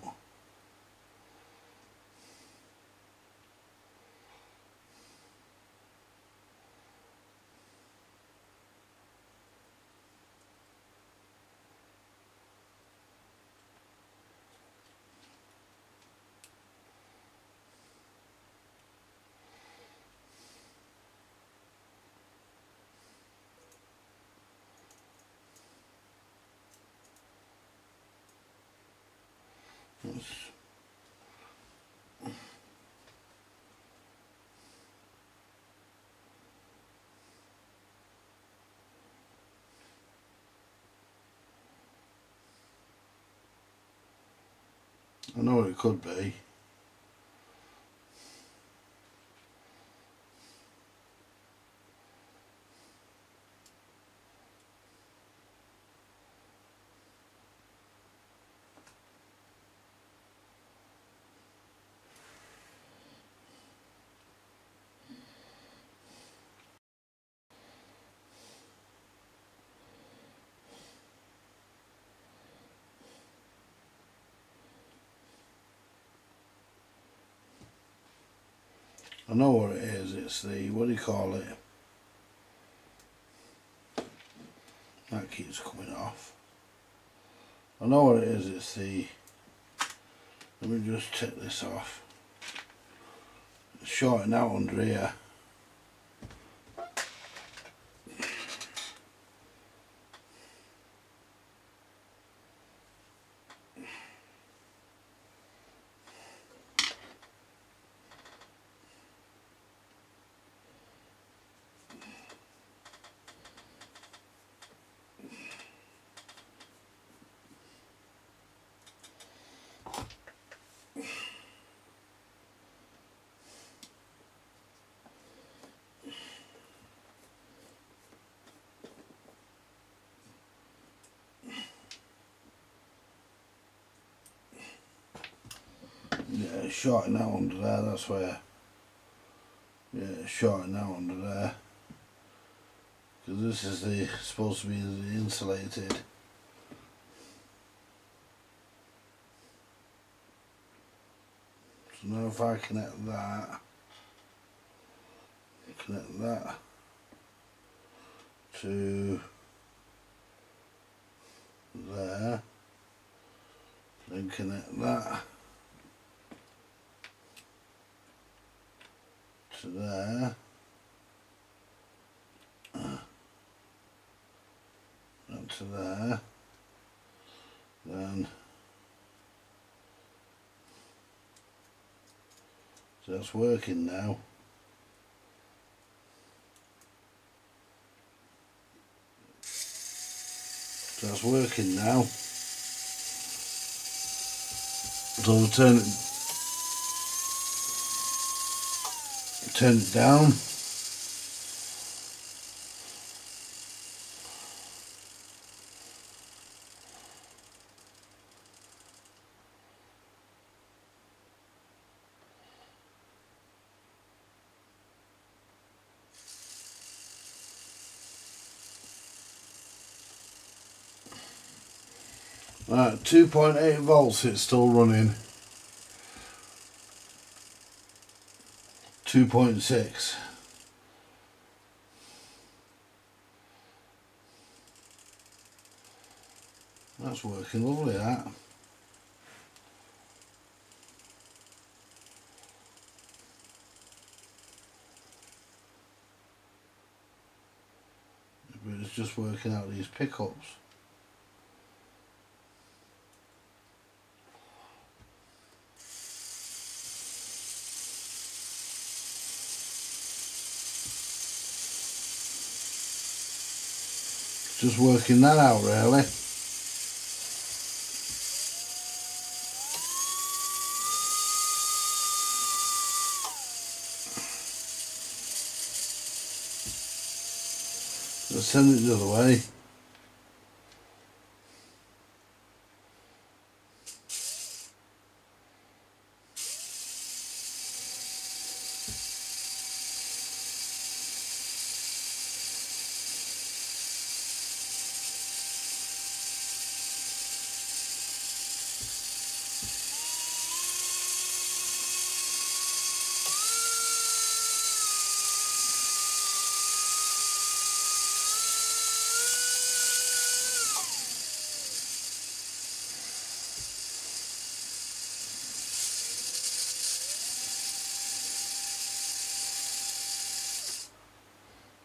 I know what it could be. I know what it is. It's the what do you call it? That keeps coming off. I know what it is. It's the. Let me just take this off. Shorting out under here. Yeah, short now under there, that's where. Yeah, short now under there. Because this is the supposed to be insulated. So now if I connect that, connect that to there, then connect that there. Up to there. Then so that's working now. So that's working now. So I'll turn it turn it down. Uh, right, 2.8 volts it's still running. 2.6. That's working lovely that. But it's just working out these pickups. Just working that out really. Let's send it the other way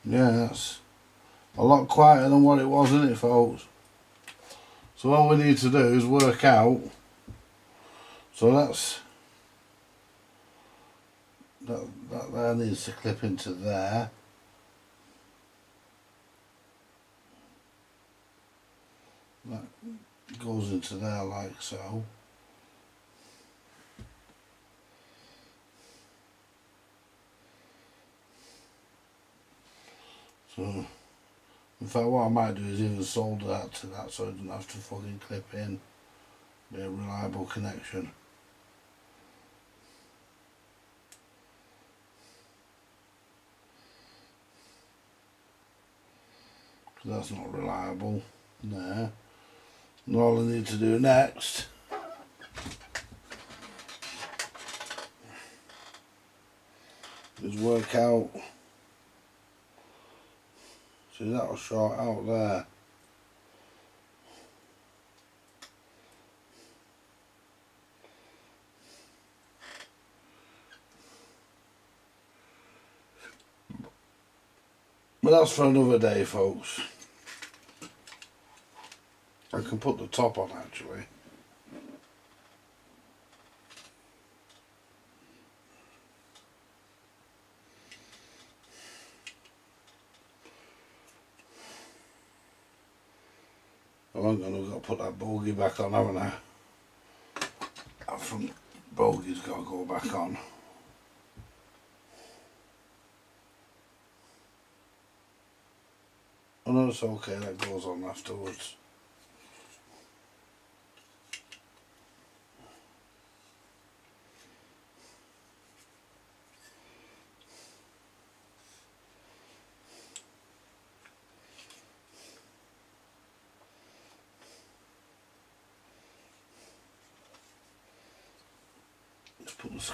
Yeah, that's a lot quieter than what it was, isn't it, folks? So all we need to do is work out So that's that that there needs to clip into there. That goes into there like so. So, in fact what I might do is even solder that to that so I don't have to fucking clip in. Be a reliable connection. Because that's not reliable there. And all I need to do next is work out See that'll short out there. But that's for another day folks. I can put the top on actually. I'm gonna go put that bogey back on, haven't I? That front bogey's got to go back on. Oh no, it's okay, that goes on afterwards.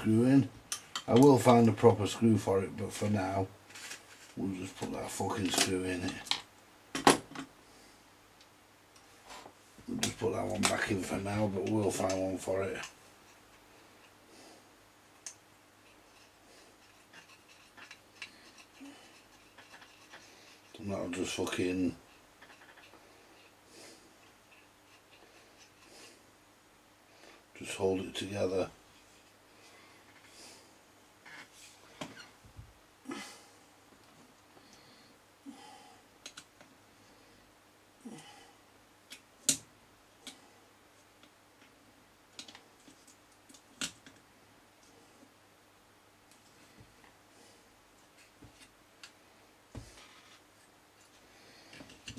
Screw in. I will find a proper screw for it, but for now, we'll just put that fucking screw in it. We'll just put that one back in for now, but we'll find one for it. And that'll just fucking just hold it together.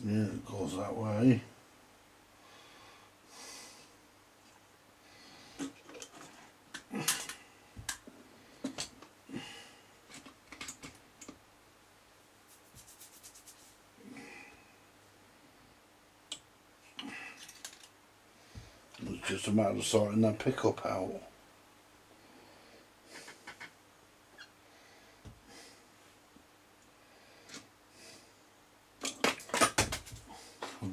Yeah, it goes that way. It's just a matter of sorting that pickup out. I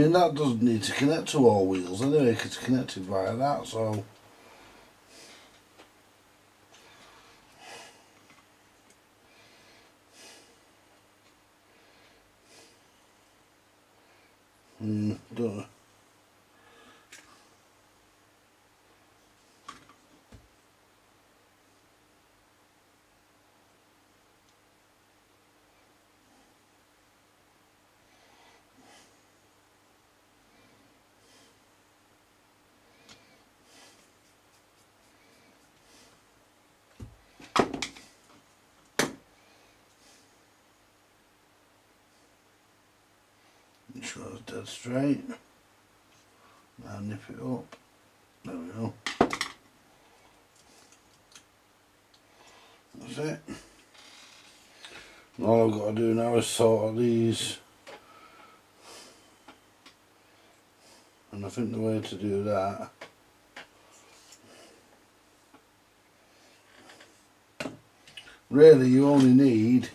mean that doesn't need to connect to all wheels anyway it's connected via that so make sure it's dead straight. Now nip it up. There we go. That's it. And all I've got to do now is sort of these. And I think the way to do that really you only need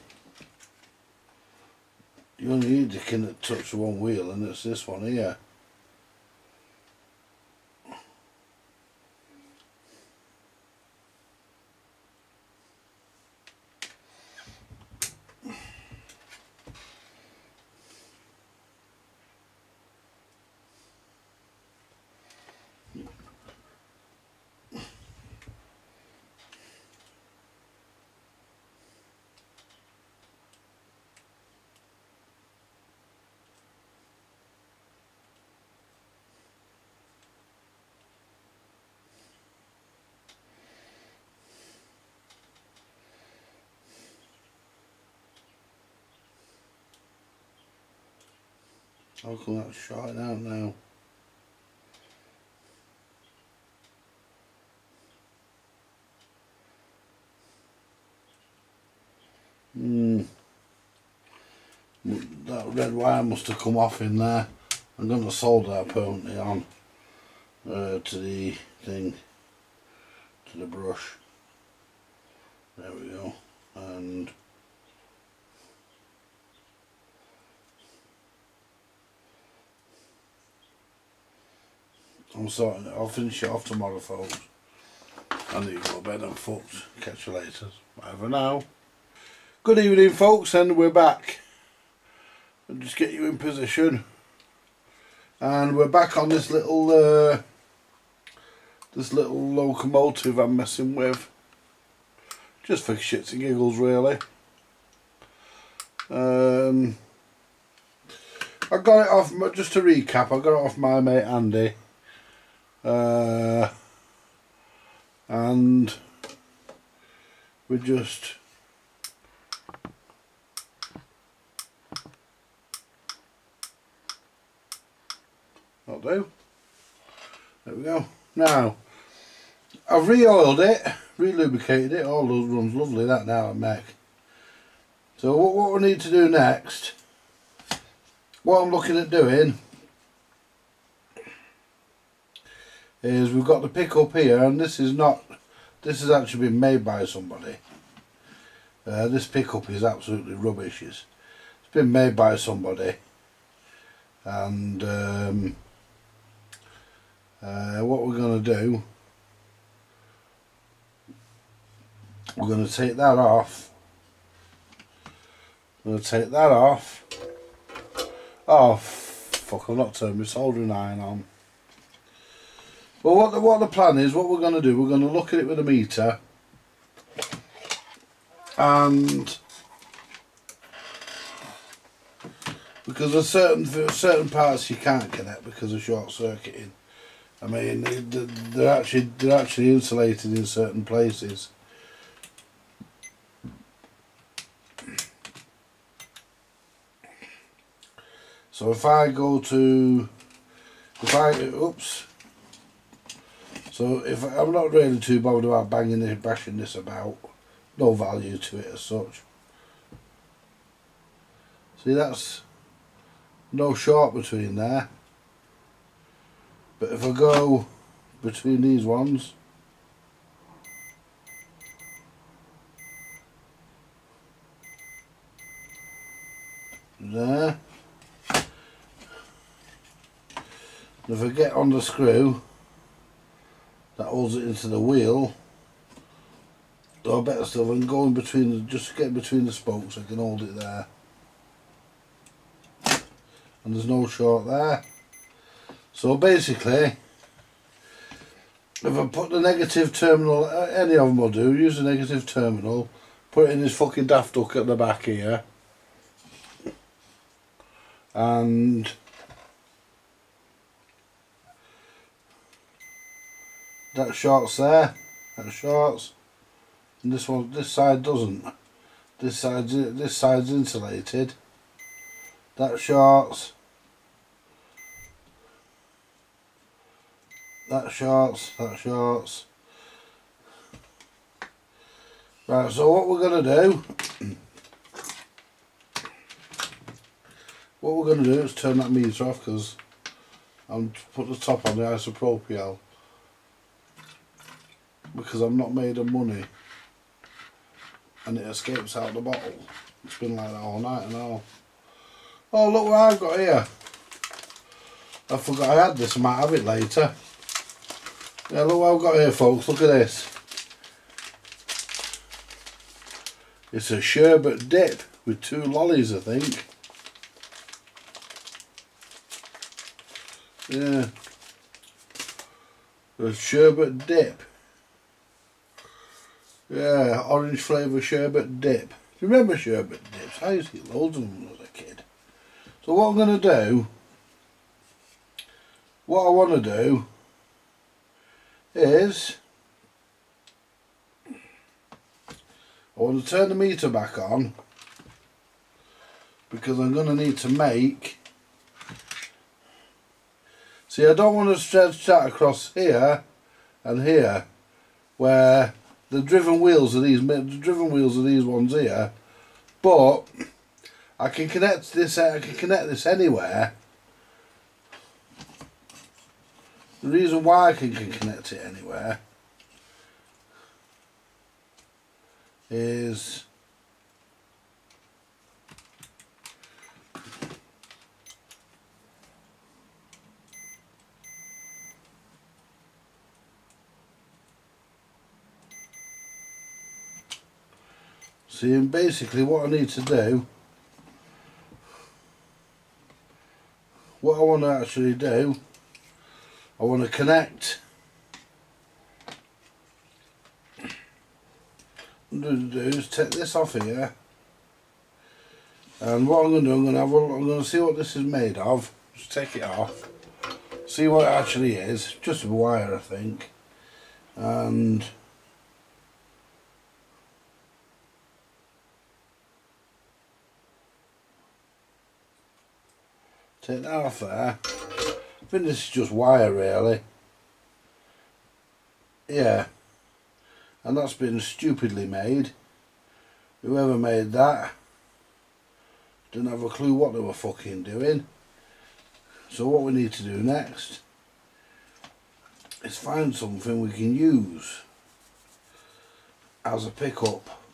you only need to of touch one wheel and it's this one here How come that's shot out now? Hmm. That red wire must have come off in there. I'm going to solder that permanently on uh, to the thing, to the brush. There we go. And I'm sorting it. I'll finish it off tomorrow, folks. I need to go to bed and fucked. Catch you later. Bye for now. Good evening, folks, and we're back. I'll just get you in position. And we're back on this little, uh, this little locomotive I'm messing with. Just for shits and giggles, really. Um, I got it off, just to recap, I got it off my mate Andy uh, and we just that'll do. There we go. Now I've re-oiled it re-lubricated it. All those runs lovely that now at Mech so what, what we need to do next what I'm looking at doing is we've got the pickup here and this is not this has actually been made by somebody. Uh, this pickup is absolutely rubbish. It's, it's been made by somebody. And um, uh, what we're going to do we're going to take that off. I'm going to take that off. Oh fuck I've not turned my soldering iron on well, what the, what the plan is, what we're going to do, we're going to look at it with a meter and because there's certain certain parts you can't connect because of short circuiting. I mean, they're actually they're actually insulated in certain places. So if I go to, if I, oops, so if I'm not really too bothered about banging this, bashing this about, no value to it as such. See that's no short between there. But if I go between these ones, there. If I get on the screw, that holds it into the wheel. Or better still than going between the, just get between the spokes I can hold it there. And there's no short there. So basically if I put the negative terminal uh, any of them will do use the negative terminal put it in this fucking daft hook at the back here. And that shorts there. That shorts. And this one this side doesn't. This side this side's insulated. That shorts. That shorts that shorts. Right so what we're going to do what we're going to do is turn that meter off because I'm put the top on the isopropyl because I'm not made of money and it escapes out the bottle. It's been like that all night and all. Oh, look what I've got here. I forgot I had this, I might have it later. Yeah, look what I've got here, folks. Look at this. It's a sherbet dip with two lollies, I think. Yeah. A sherbet dip. Yeah, orange flavour sherbet dip. Do you remember sherbet dips? I used to eat loads of them as a kid. So what I'm going to do, what I want to do is, I want to turn the meter back on because I'm going to need to make See, I don't want to stretch that across here and here, where the driven wheels are these the driven wheels are these ones here, but I can connect this. I can connect this anywhere. The reason why I can, can connect it anywhere is See, and basically what I need to do, what I want to actually do, I want to connect. I'm going to do is take this off here. And what I'm going to do, I'm going to have a, I'm going to see what this is made of. Just take it off. See what it actually is. Just a wire I think. And Take that off there. I think this is just wire really. Yeah. And that's been stupidly made. Whoever made that didn't have a clue what they were fucking doing. So what we need to do next is find something we can use as a pickup.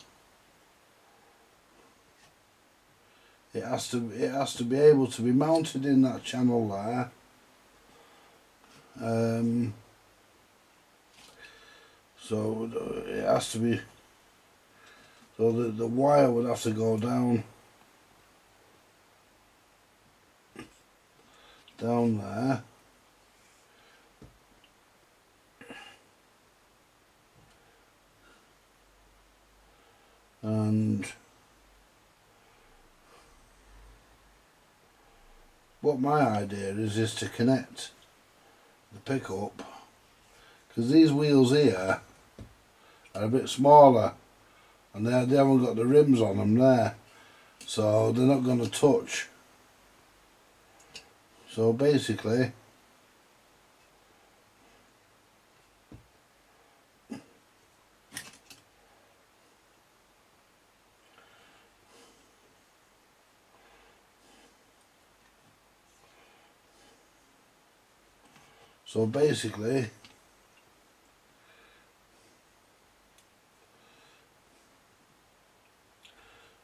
It has to it has to be able to be mounted in that channel there. Um, so it has to be so the, the wire would have to go down down there. And what my idea is is to connect the pickup because these wheels here are a bit smaller and they, they haven't got the rims on them there so they're not going to touch. So basically So basically,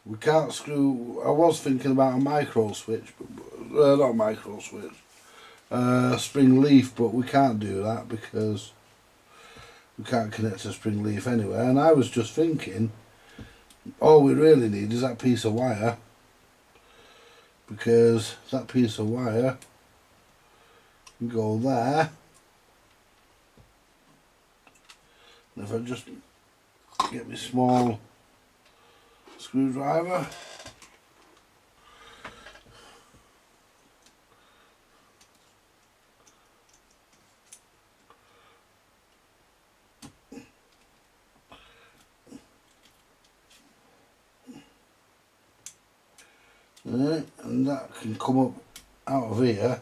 we can't screw, I was thinking about a micro switch, but, uh, not micro switch, uh, spring leaf, but we can't do that because we can't connect a spring leaf anywhere. And I was just thinking, all we really need is that piece of wire because that piece of wire can go there if I just get my small screwdriver. And that can come up out of here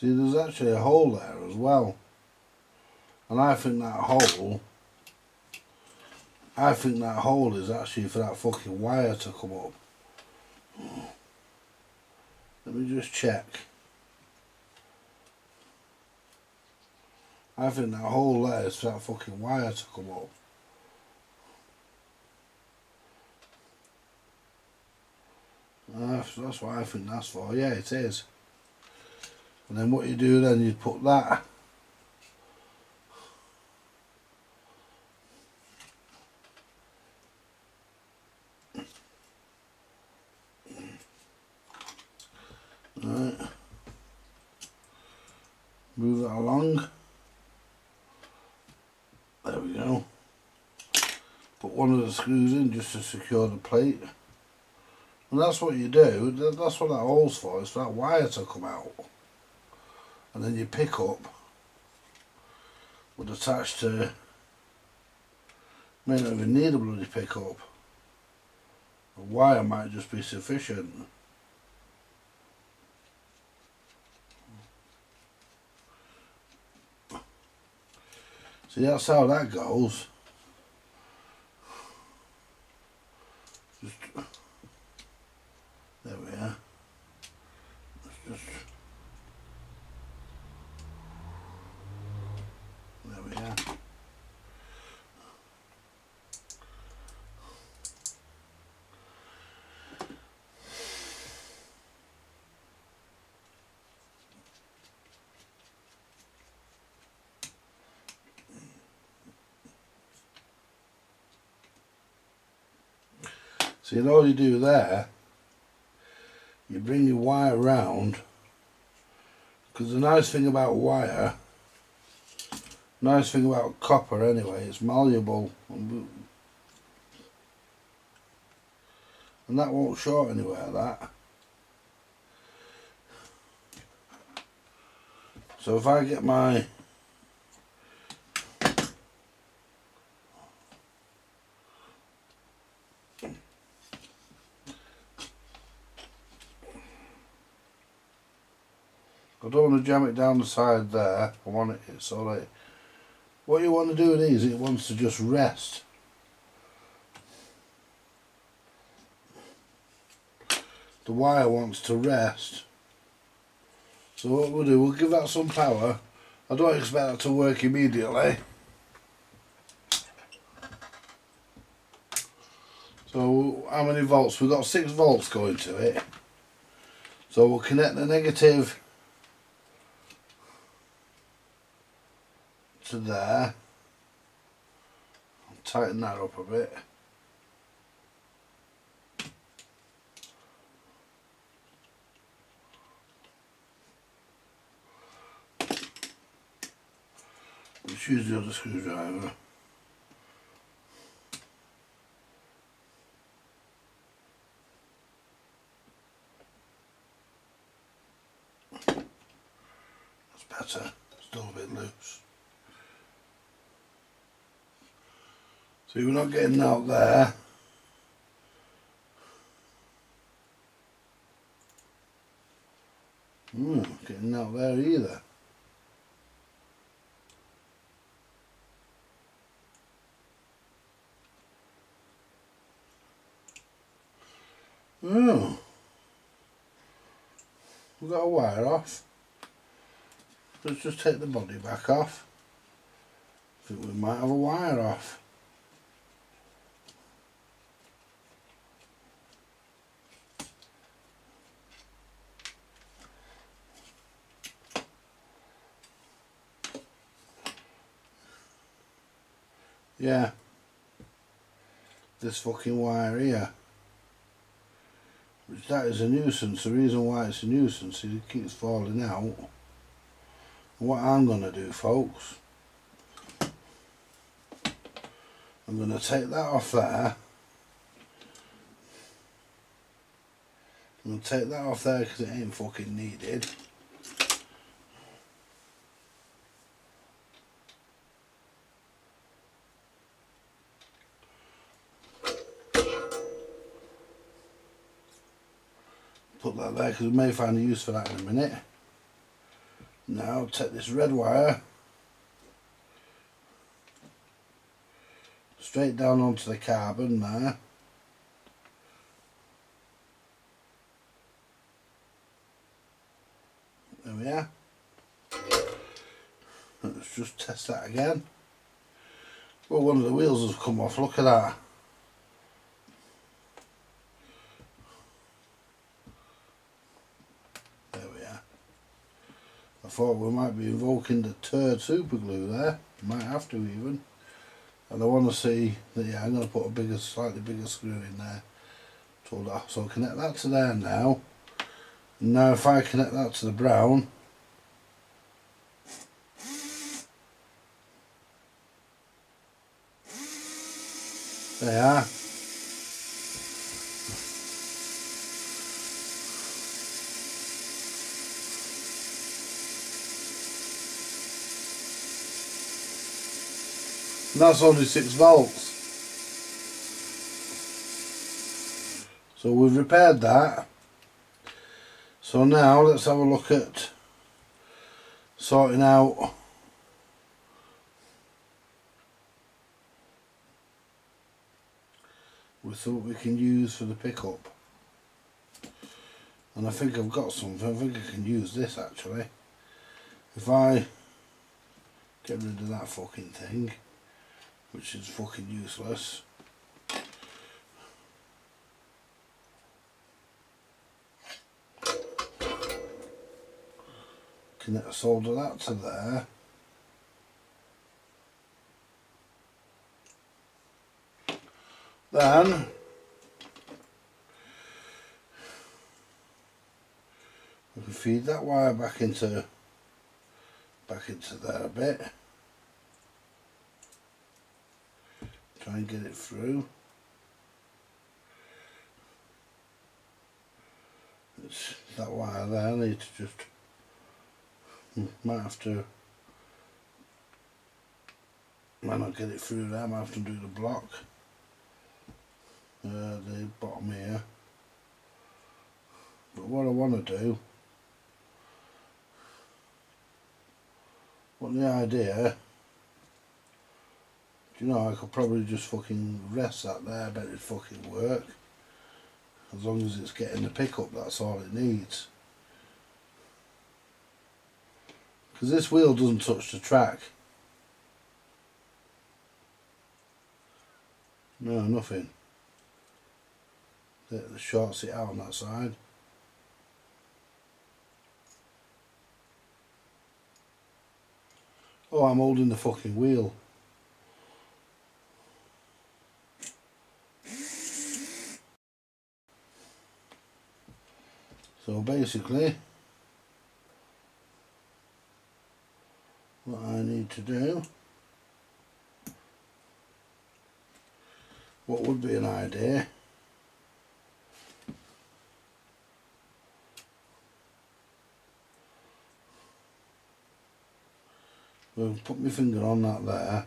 See, there's actually a hole there as well. And I think that hole, I think that hole is actually for that fucking wire to come up. Let me just check. I think that hole there is for that fucking wire to come up. That's what I think that's for. Yeah, it is. And then what you do then, you put that Right. Move it along. There we go. Put one of the screws in just to secure the plate. And that's what you do, that's what that hole's for, is for that wire to come out. And then you pick up, would attach to, may not even need a bloody pick up. The wire might just be sufficient. See, that's how that goes. Just, there we are. Let's just, are. See, and all you do there, you bring your wire round, because the nice thing about wire, nice thing about copper anyway, it's malleable, and that won't short anywhere, that. So if I get my I don't want to jam it down the side there. I want it so that what you want to do with these, it wants to just rest. The wire wants to rest. So what we'll do, we'll give that some power. I don't expect that to work immediately. So how many volts? We've got six volts going to it. So we'll connect the negative to there. I'll tighten that up a bit. Let's use the other screwdriver. That's better, still a bit loose. So we're not getting out there. Hmm, getting out there either. Oh. We've got a wire off. Let's just take the body back off. I think we might have a wire off. Yeah. This fucking wire here. Which that is a nuisance. The reason why it's a nuisance is it keeps falling out. What I'm going to do, folks, I'm going to take that off there. I'm going to take that off there because it ain't fucking needed. there because we may find a use for that in a minute. Now take this red wire straight down onto the carbon there. There we are. Let's just test that again. Well, one of the wheels has come off, look at that. Thought we might be invoking the turd super glue there. Might have to even. And I want to see that, yeah, I'm going to put a bigger, slightly bigger screw in there. So connect that to there now. Now if I connect that to the brown, They And that's only 6 volts. So we've repaired that. So now let's have a look at sorting out we thought we can use for the pickup and I think I've got something I think I can use this actually if I get rid of that fucking thing which is fucking useless can solder that to there Then we can feed that wire back into back into there a bit. Try and get it through. It's that wire there, I need to just hmm, might have to might not get it through there, I might have to do the block uh, the bottom here but what I want to do what the idea you know I could probably just fucking rest that there I bet it'd fucking work as long as it's getting the pickup that's all it needs because this wheel doesn't touch the track no nothing the shorts it out on that side. Oh, I'm holding the fucking wheel. So basically, what I need to do, what would be an idea, Well, put my finger on that there.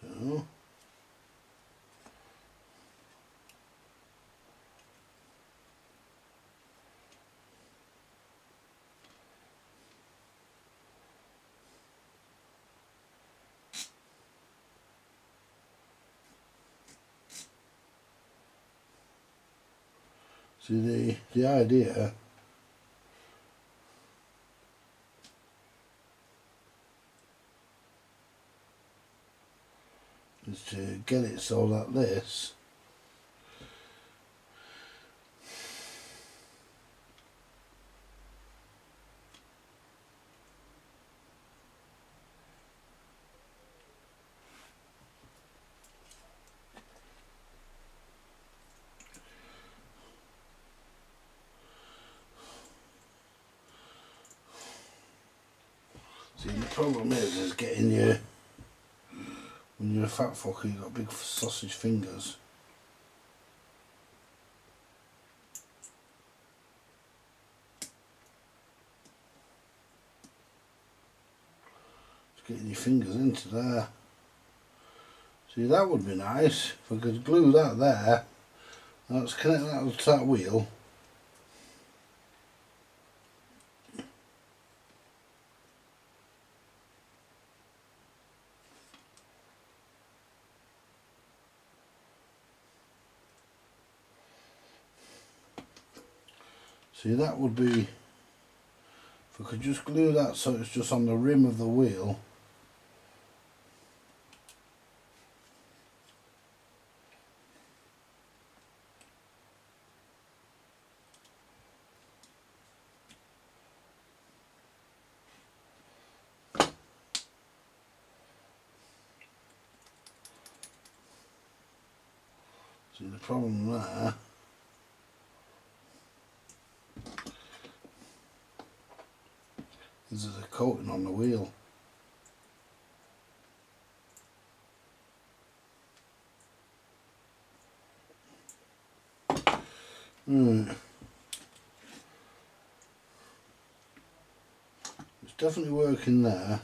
So See the the idea. Is to get it so that this See, the problem is, is getting your, fucker, you've got big sausage fingers. Just getting your fingers into there. See, that would be nice, if I could glue that there, Let's connect that to that wheel. See that would be, if I could just glue that so it's just on the rim of the wheel. See the problem there is there's a coating on the wheel. Hmm. It's definitely working there.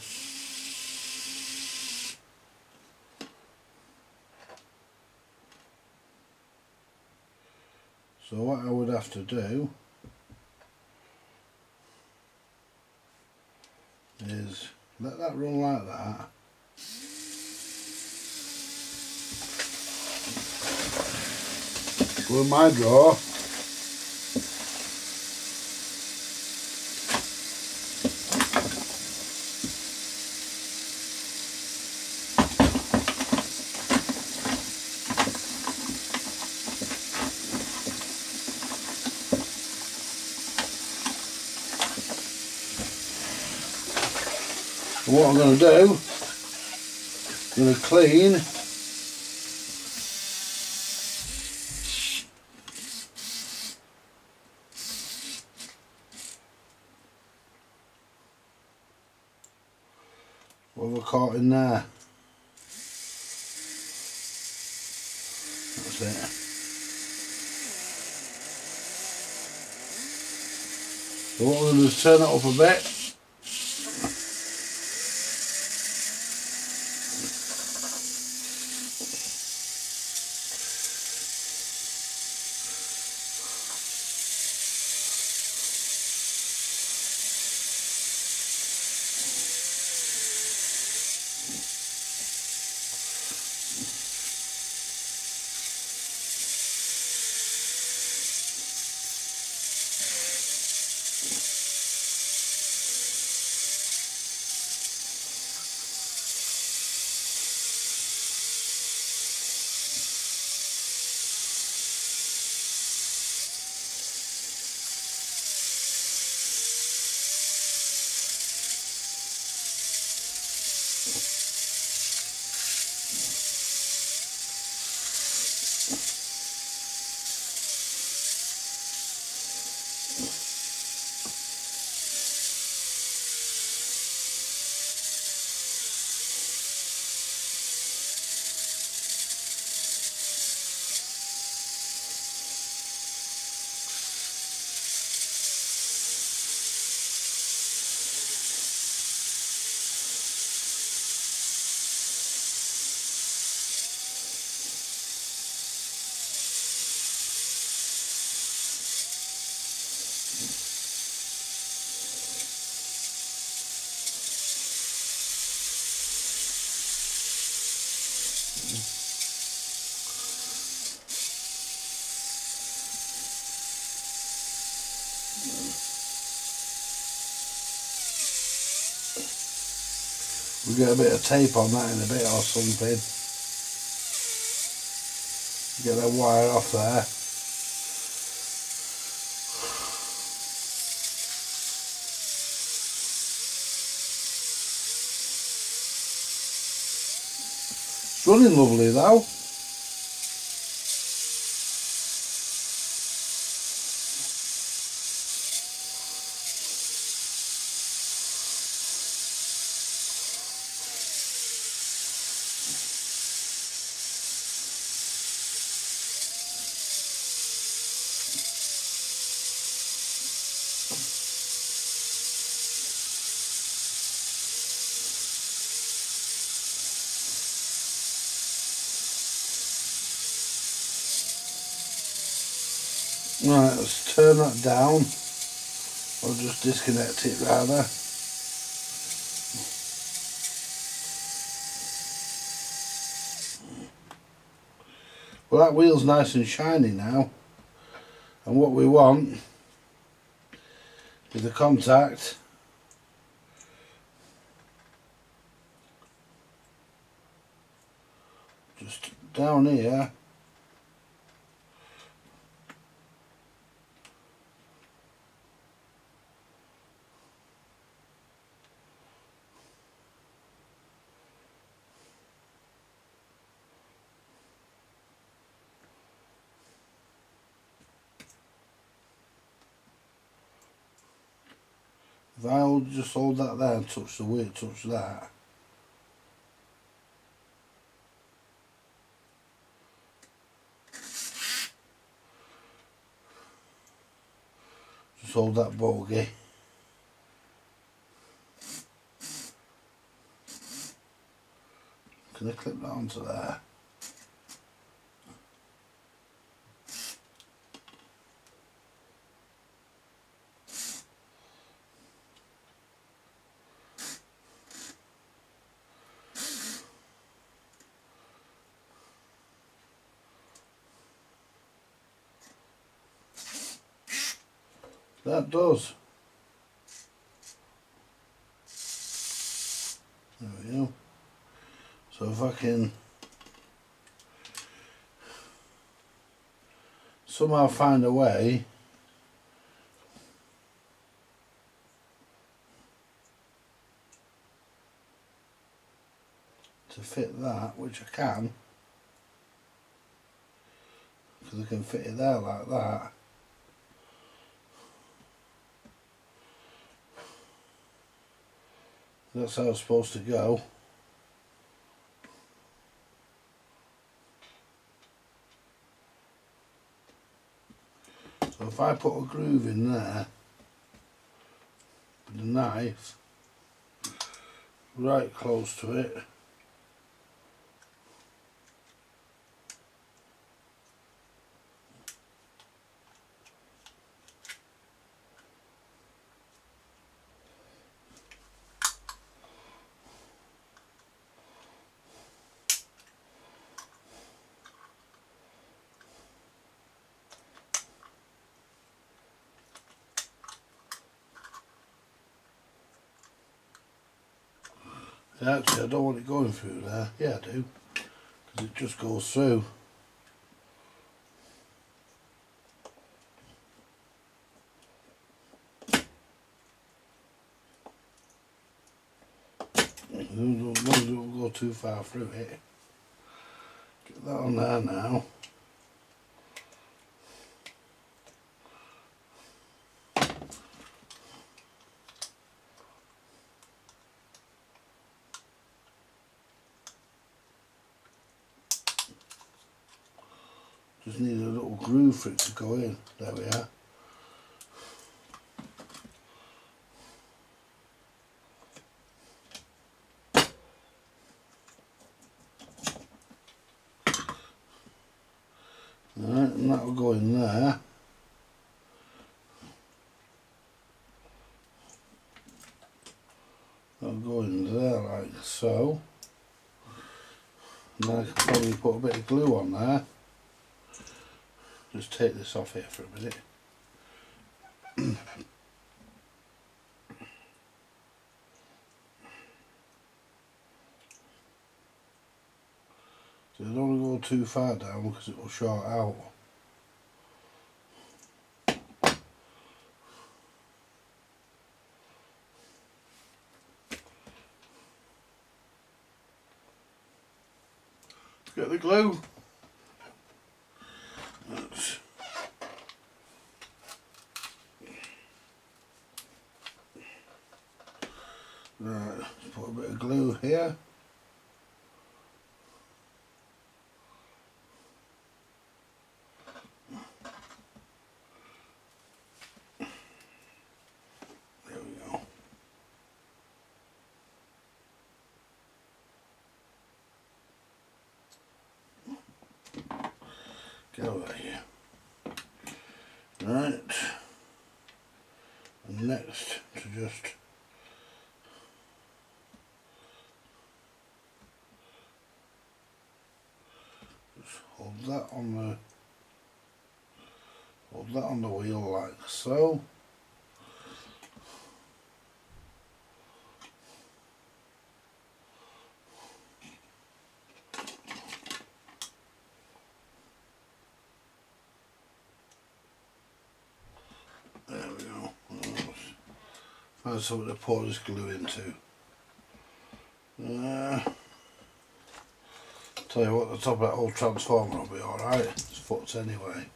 So what I would have to do is let that run like that in my drawer what I'm going to do, I'm going to clean what have I caught in there. That's it. So what we're going to do is turn it up a bit. We'll get a bit of tape on that in a bit or something. Get that wire off there. It's running lovely though. Turn that down. Or just disconnect it rather. Well that wheel's nice and shiny now. And what we want is the contact just down here If I hold, just hold that there and touch the weight, touch that. Just hold that bogey. Can I clip that onto there? Does. There we go. So if I can somehow find a way to fit that, which I can, because I can fit it there like that. That's how it's supposed to go. So if I put a groove in there with a knife right close to it Actually, I don't want it going through there. Yeah, I do. Because it just goes through. Don't, don't go too far through it. Get that on there now. Just need a little groove for it to go in. There we are. Alright, and that will go in there. That'll go in there like so. And then I can probably put a bit of glue on there just take this off here for a minute. so don't want to go too far down because it will short out. best to just hold that on the hold that on the wheel like so. Find something to pour this glue into. Uh, tell you what the top of that old transformer will be alright. It's foots anyway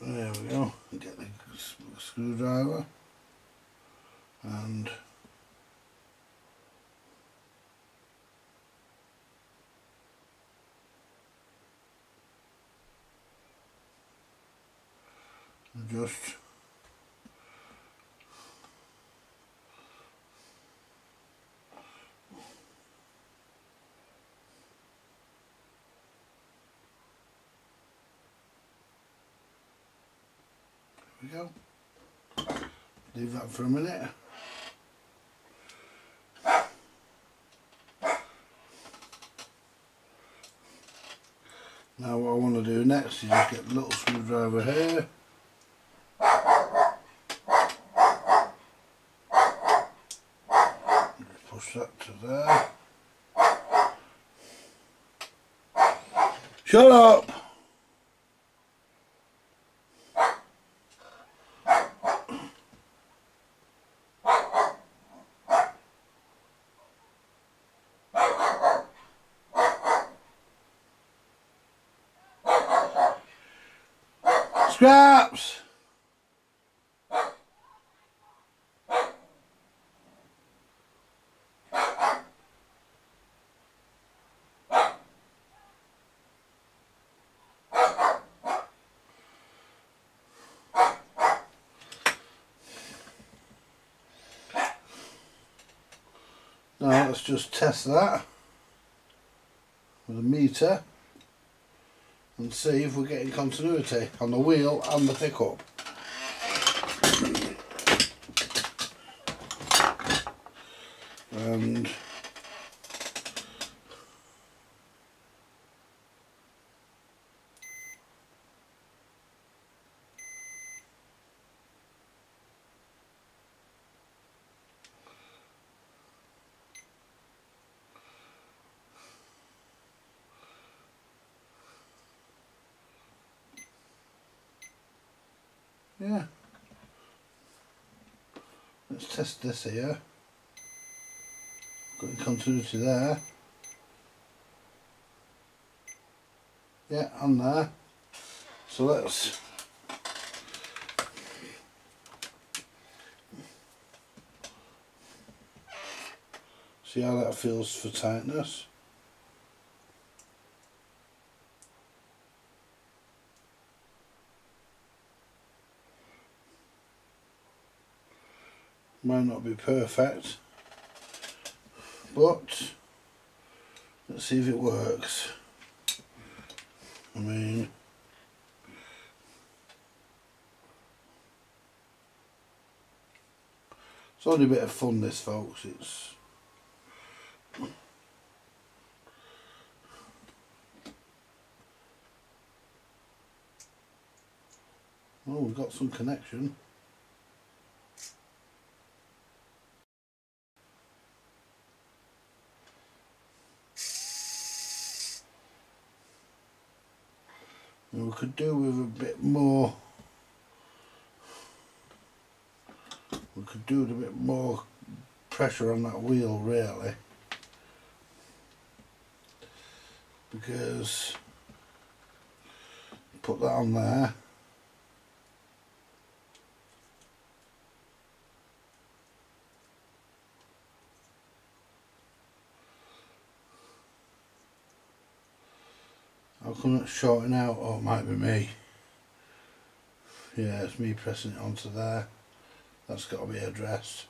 There we go. Get the s- screwdriver and just we go. Leave that for a minute. Now what I want to do next is just get the little screwdriver here. Just push that to there. Shut up! Scraps! Now let's just test that with a meter and see if we're getting continuity on the wheel and the pickup. And yeah, let's test this here. Got the continuity there. Yeah, and there. So let's see how that feels for tightness. Might not be perfect, but let's see if it works. I mean, it's only a bit of fun, this, folks. It's oh, we've got some connection. We could do with a bit more. We could do with a bit more pressure on that wheel really. Because put that on there How come shorting out? or it might be me. Yeah, it's me pressing it onto there. That's got to be addressed.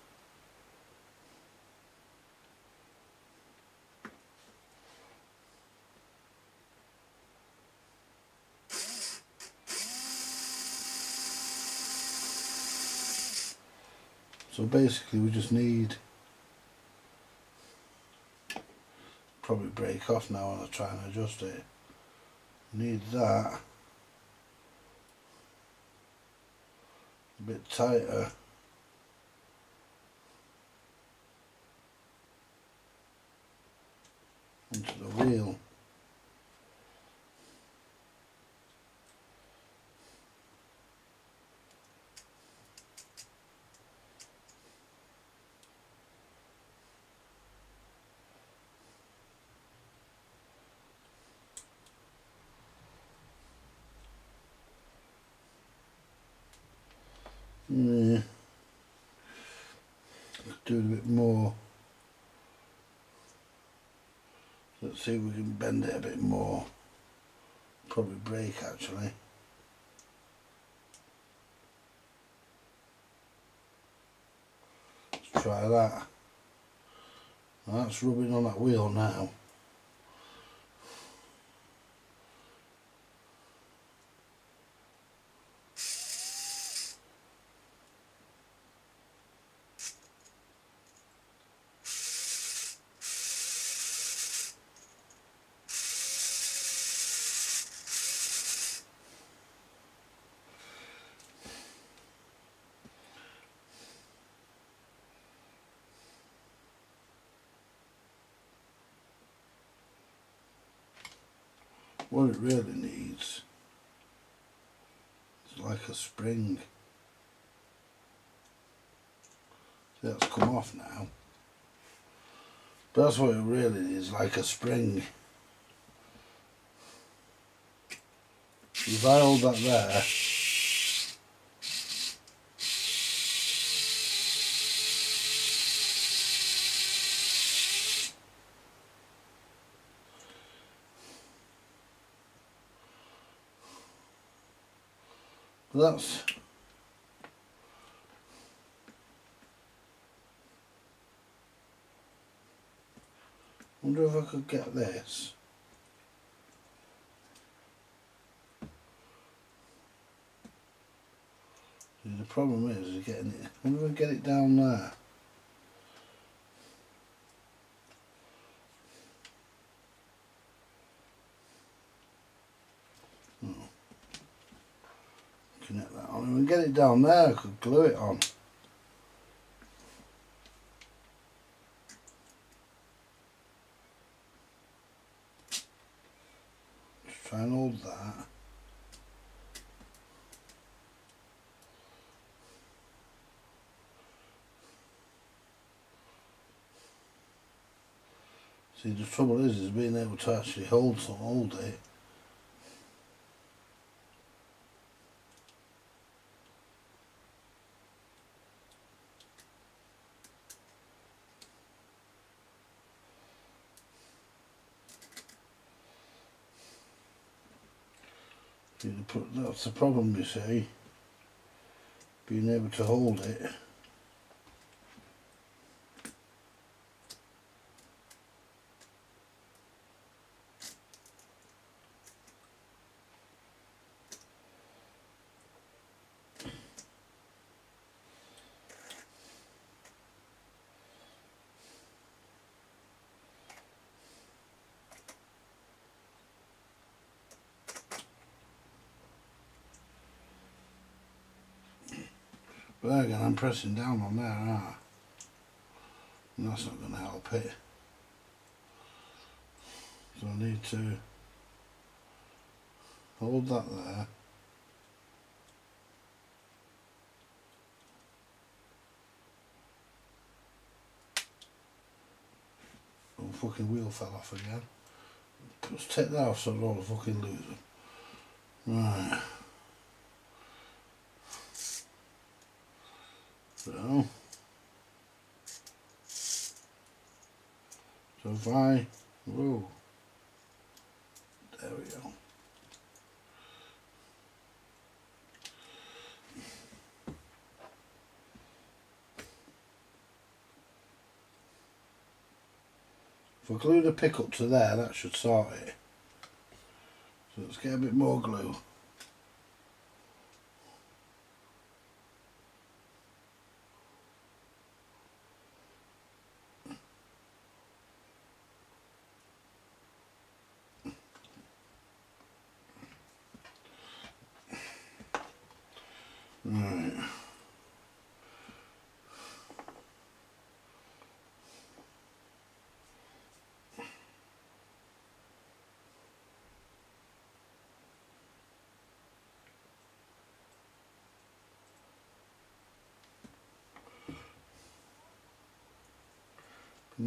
So basically we just need probably break off now and I try and adjust it. Need that a bit tighter. into the wheel. Yeah. Do it a bit more. Let's see if we can bend it a bit more. Probably break actually. Let's try that. That's rubbing on that wheel now. Really needs is like a spring. See, that's come off now. But that's what it really needs, like a spring. If I hold that there, that's wonder if I could get this. The problem is, getting it I wonder if I get it down there we get it down there, I could glue it on. Just try and hold that. See, the trouble is, is being able to actually hold, hold it. That's the problem, you see. Being able to hold it. But there again, I'm pressing down on there, aren't I? And that's not going to help it. So I need to hold that there. Oh, fucking wheel fell off again. Let's take that off so I don't fucking lose them. Right. So, so if I, whoa, there we go. If I glue the pickup to there, that should sort it. So let's get a bit more glue.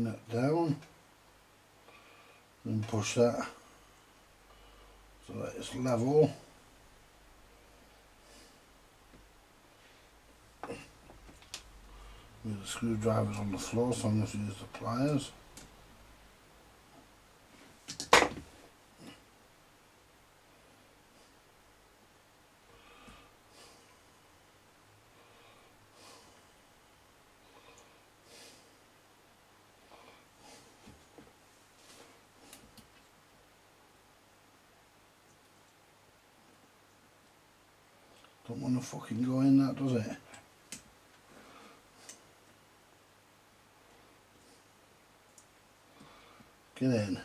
That down and push that so that it's level. With the screwdrivers on the floor, so I'm going to use the pliers. Fucking go in that, does it? Get in.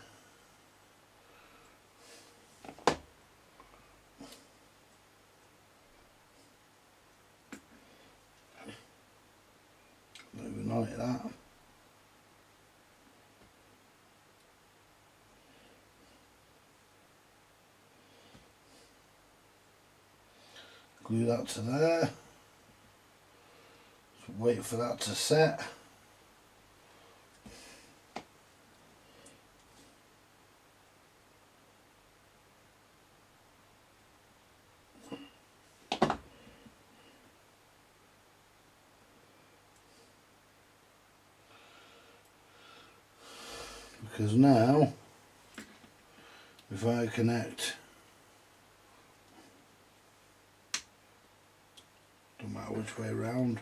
Moving like that. Glue that to there. Wait for that to set. because now if I connect don't matter which way round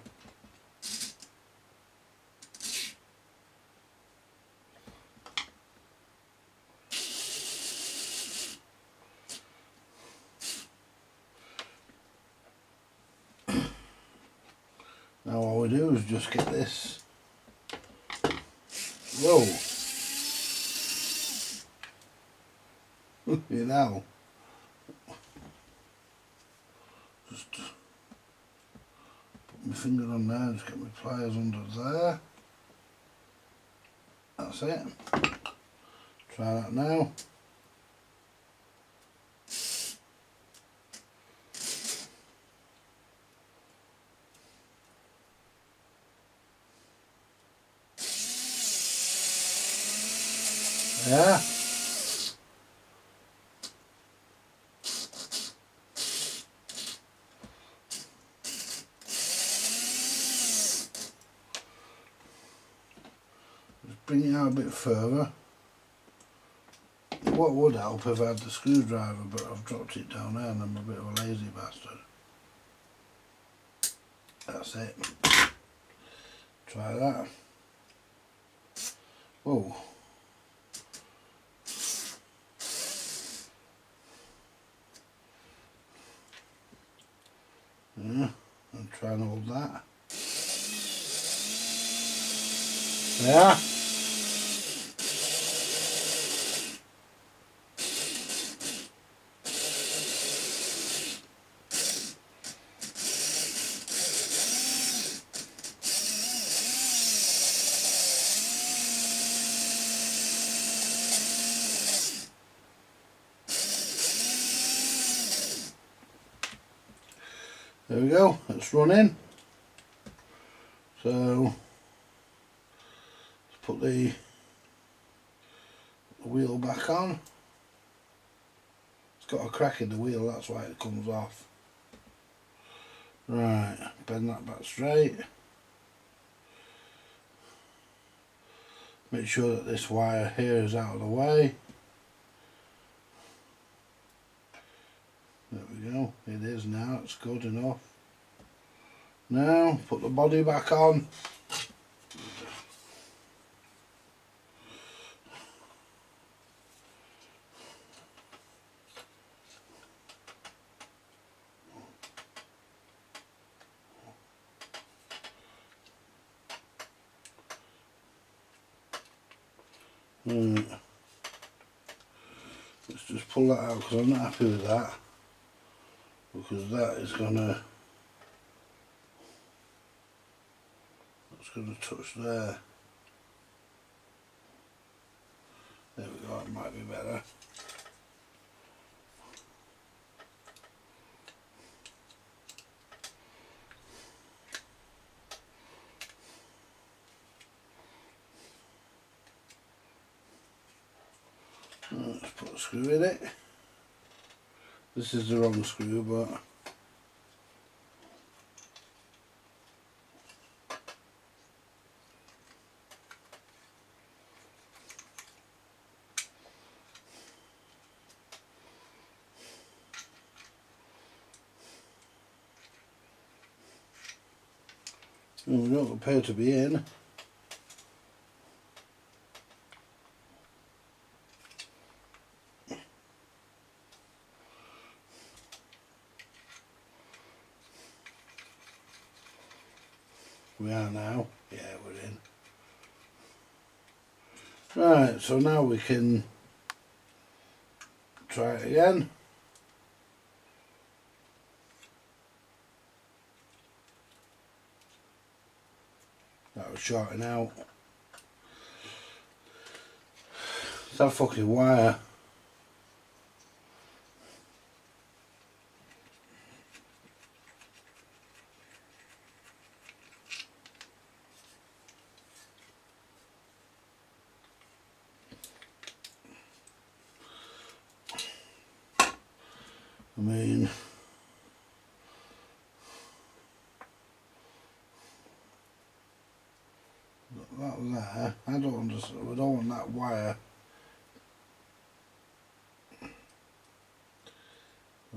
now all we do is just get this. Whoa. [laughs] You know. Just put my finger on there, just get my pliers under there. That's it. Try that now. Yeah. bring it out a bit further. What would help if I had the screwdriver, but I've dropped it down there and I'm a bit of a lazy bastard. That's it. Try that. Whoa. Yeah, and try and hold that. Yeah. There we go, it's running. So, let's put the, the wheel back on. In the wheel, that's why it comes off. Right, bend that back straight. Make sure that this wire here is out of the way. There we go, it is now, it's good enough. Now, put the body back on. Right. Let's just pull that out because I'm not happy with that. Because that is gonna that's gonna touch there. There we go, it might be better. Screw in it. This is the wrong screw, but we don't appear to be in. We are now. Yeah, we're in. Right, so now we can try it again. That was shorting out. That fucking wire. I mean, that there, I don't understand, we don't want that wire. I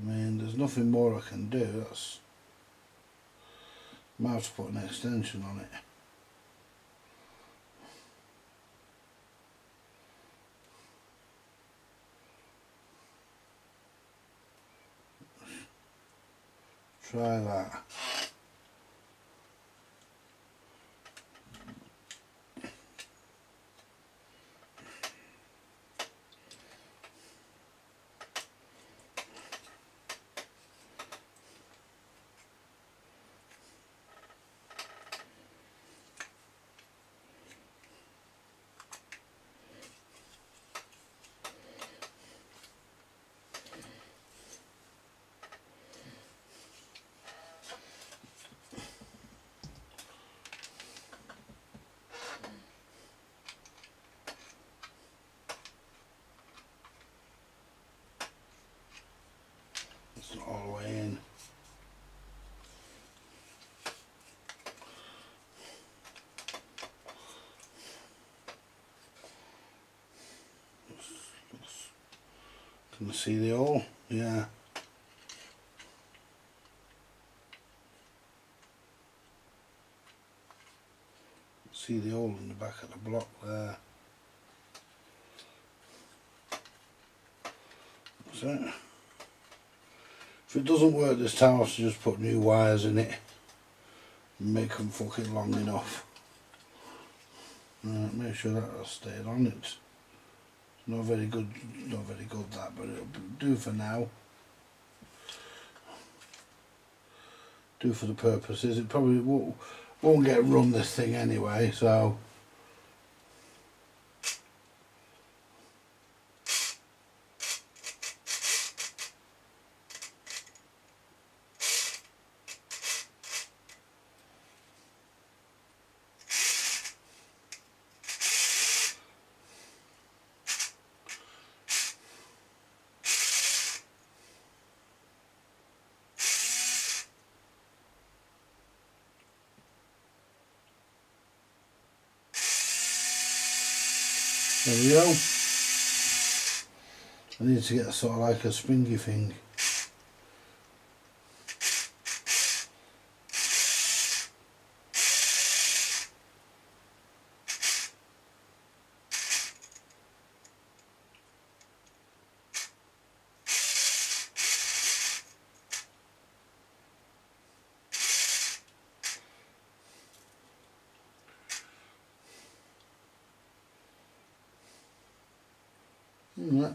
mean, there's nothing more I can do, that's, I might have to put an extension on it. Try that. It's not all the way in. Can see the hole? Yeah. See the hole in the back of the block there. That's it. If it doesn't work this time, I'll have to just put new wires in it and make them fucking long enough. Right, make sure that has stayed on it. Not very good, not very good that, but it'll do for now. Do for the purposes. It probably won't, won't get run this thing anyway, so. There we go. I need to get sort of like a springy thing. Right.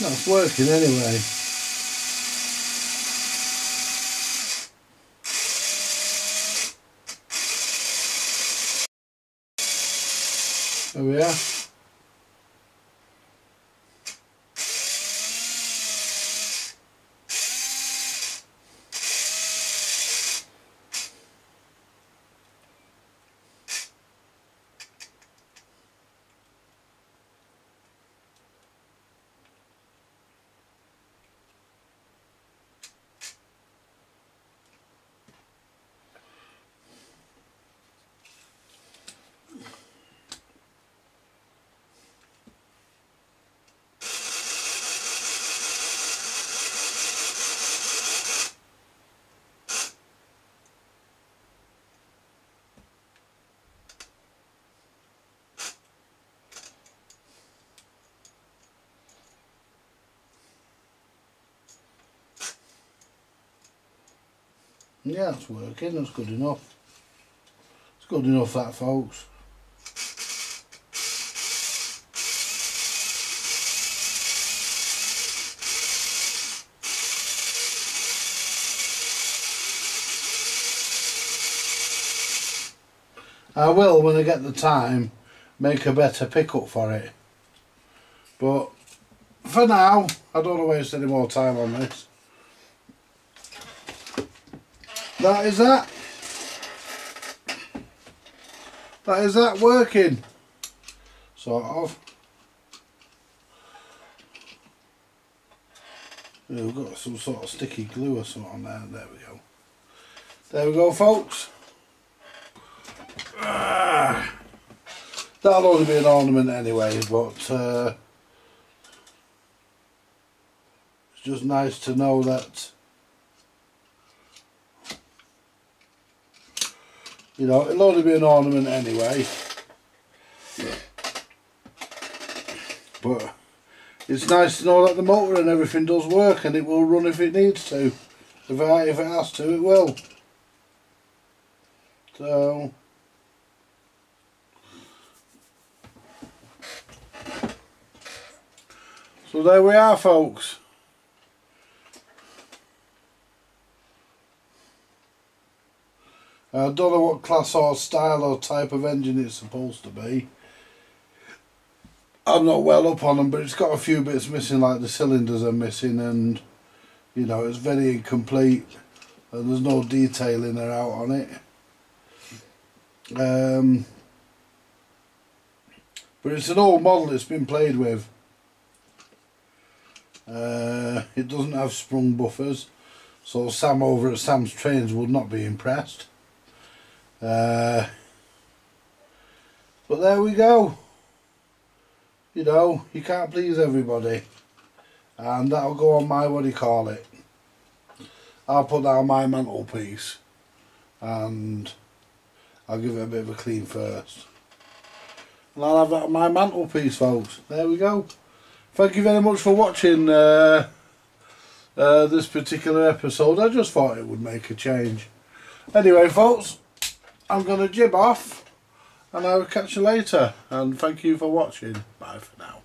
That's working anyway. There we are. Yeah, it's working. That's good enough. It's good enough, that, folks. I will, when I get the time, make a better pickup for it. But for now, I don't want to waste any more time on this. That is that. That is that working. Sort of. We've got some sort of sticky glue or something on there. There we go. There we go, folks. Ah. That'll only be an ornament anyway, but uh, it's just nice to know that You know, it'll only be an ornament anyway. But it's nice to know that the motor and everything does work and it will run if it needs to. If it, if it has to, it will. So... So there we are folks. I don't know what class or style or type of engine it's supposed to be. I'm not well up on them, but it's got a few bits missing, like the cylinders are missing, and you know it's very incomplete, and there's no detailing there out on it. Um, but it's an old model; it's been played with. Uh, it doesn't have sprung buffers, so Sam over at Sam's Trains would not be impressed. Uh, but there we go. You know, you can't please everybody. And that'll go on my, what do you call it? I'll put that on my mantelpiece. And I'll give it a bit of a clean first. And I'll have that on my mantelpiece, folks. There we go. Thank you very much for watching uh, uh, this particular episode. I just thought it would make a change. Anyway, folks. I'm going to jib off and I will catch you later and thank you for watching. Bye for now.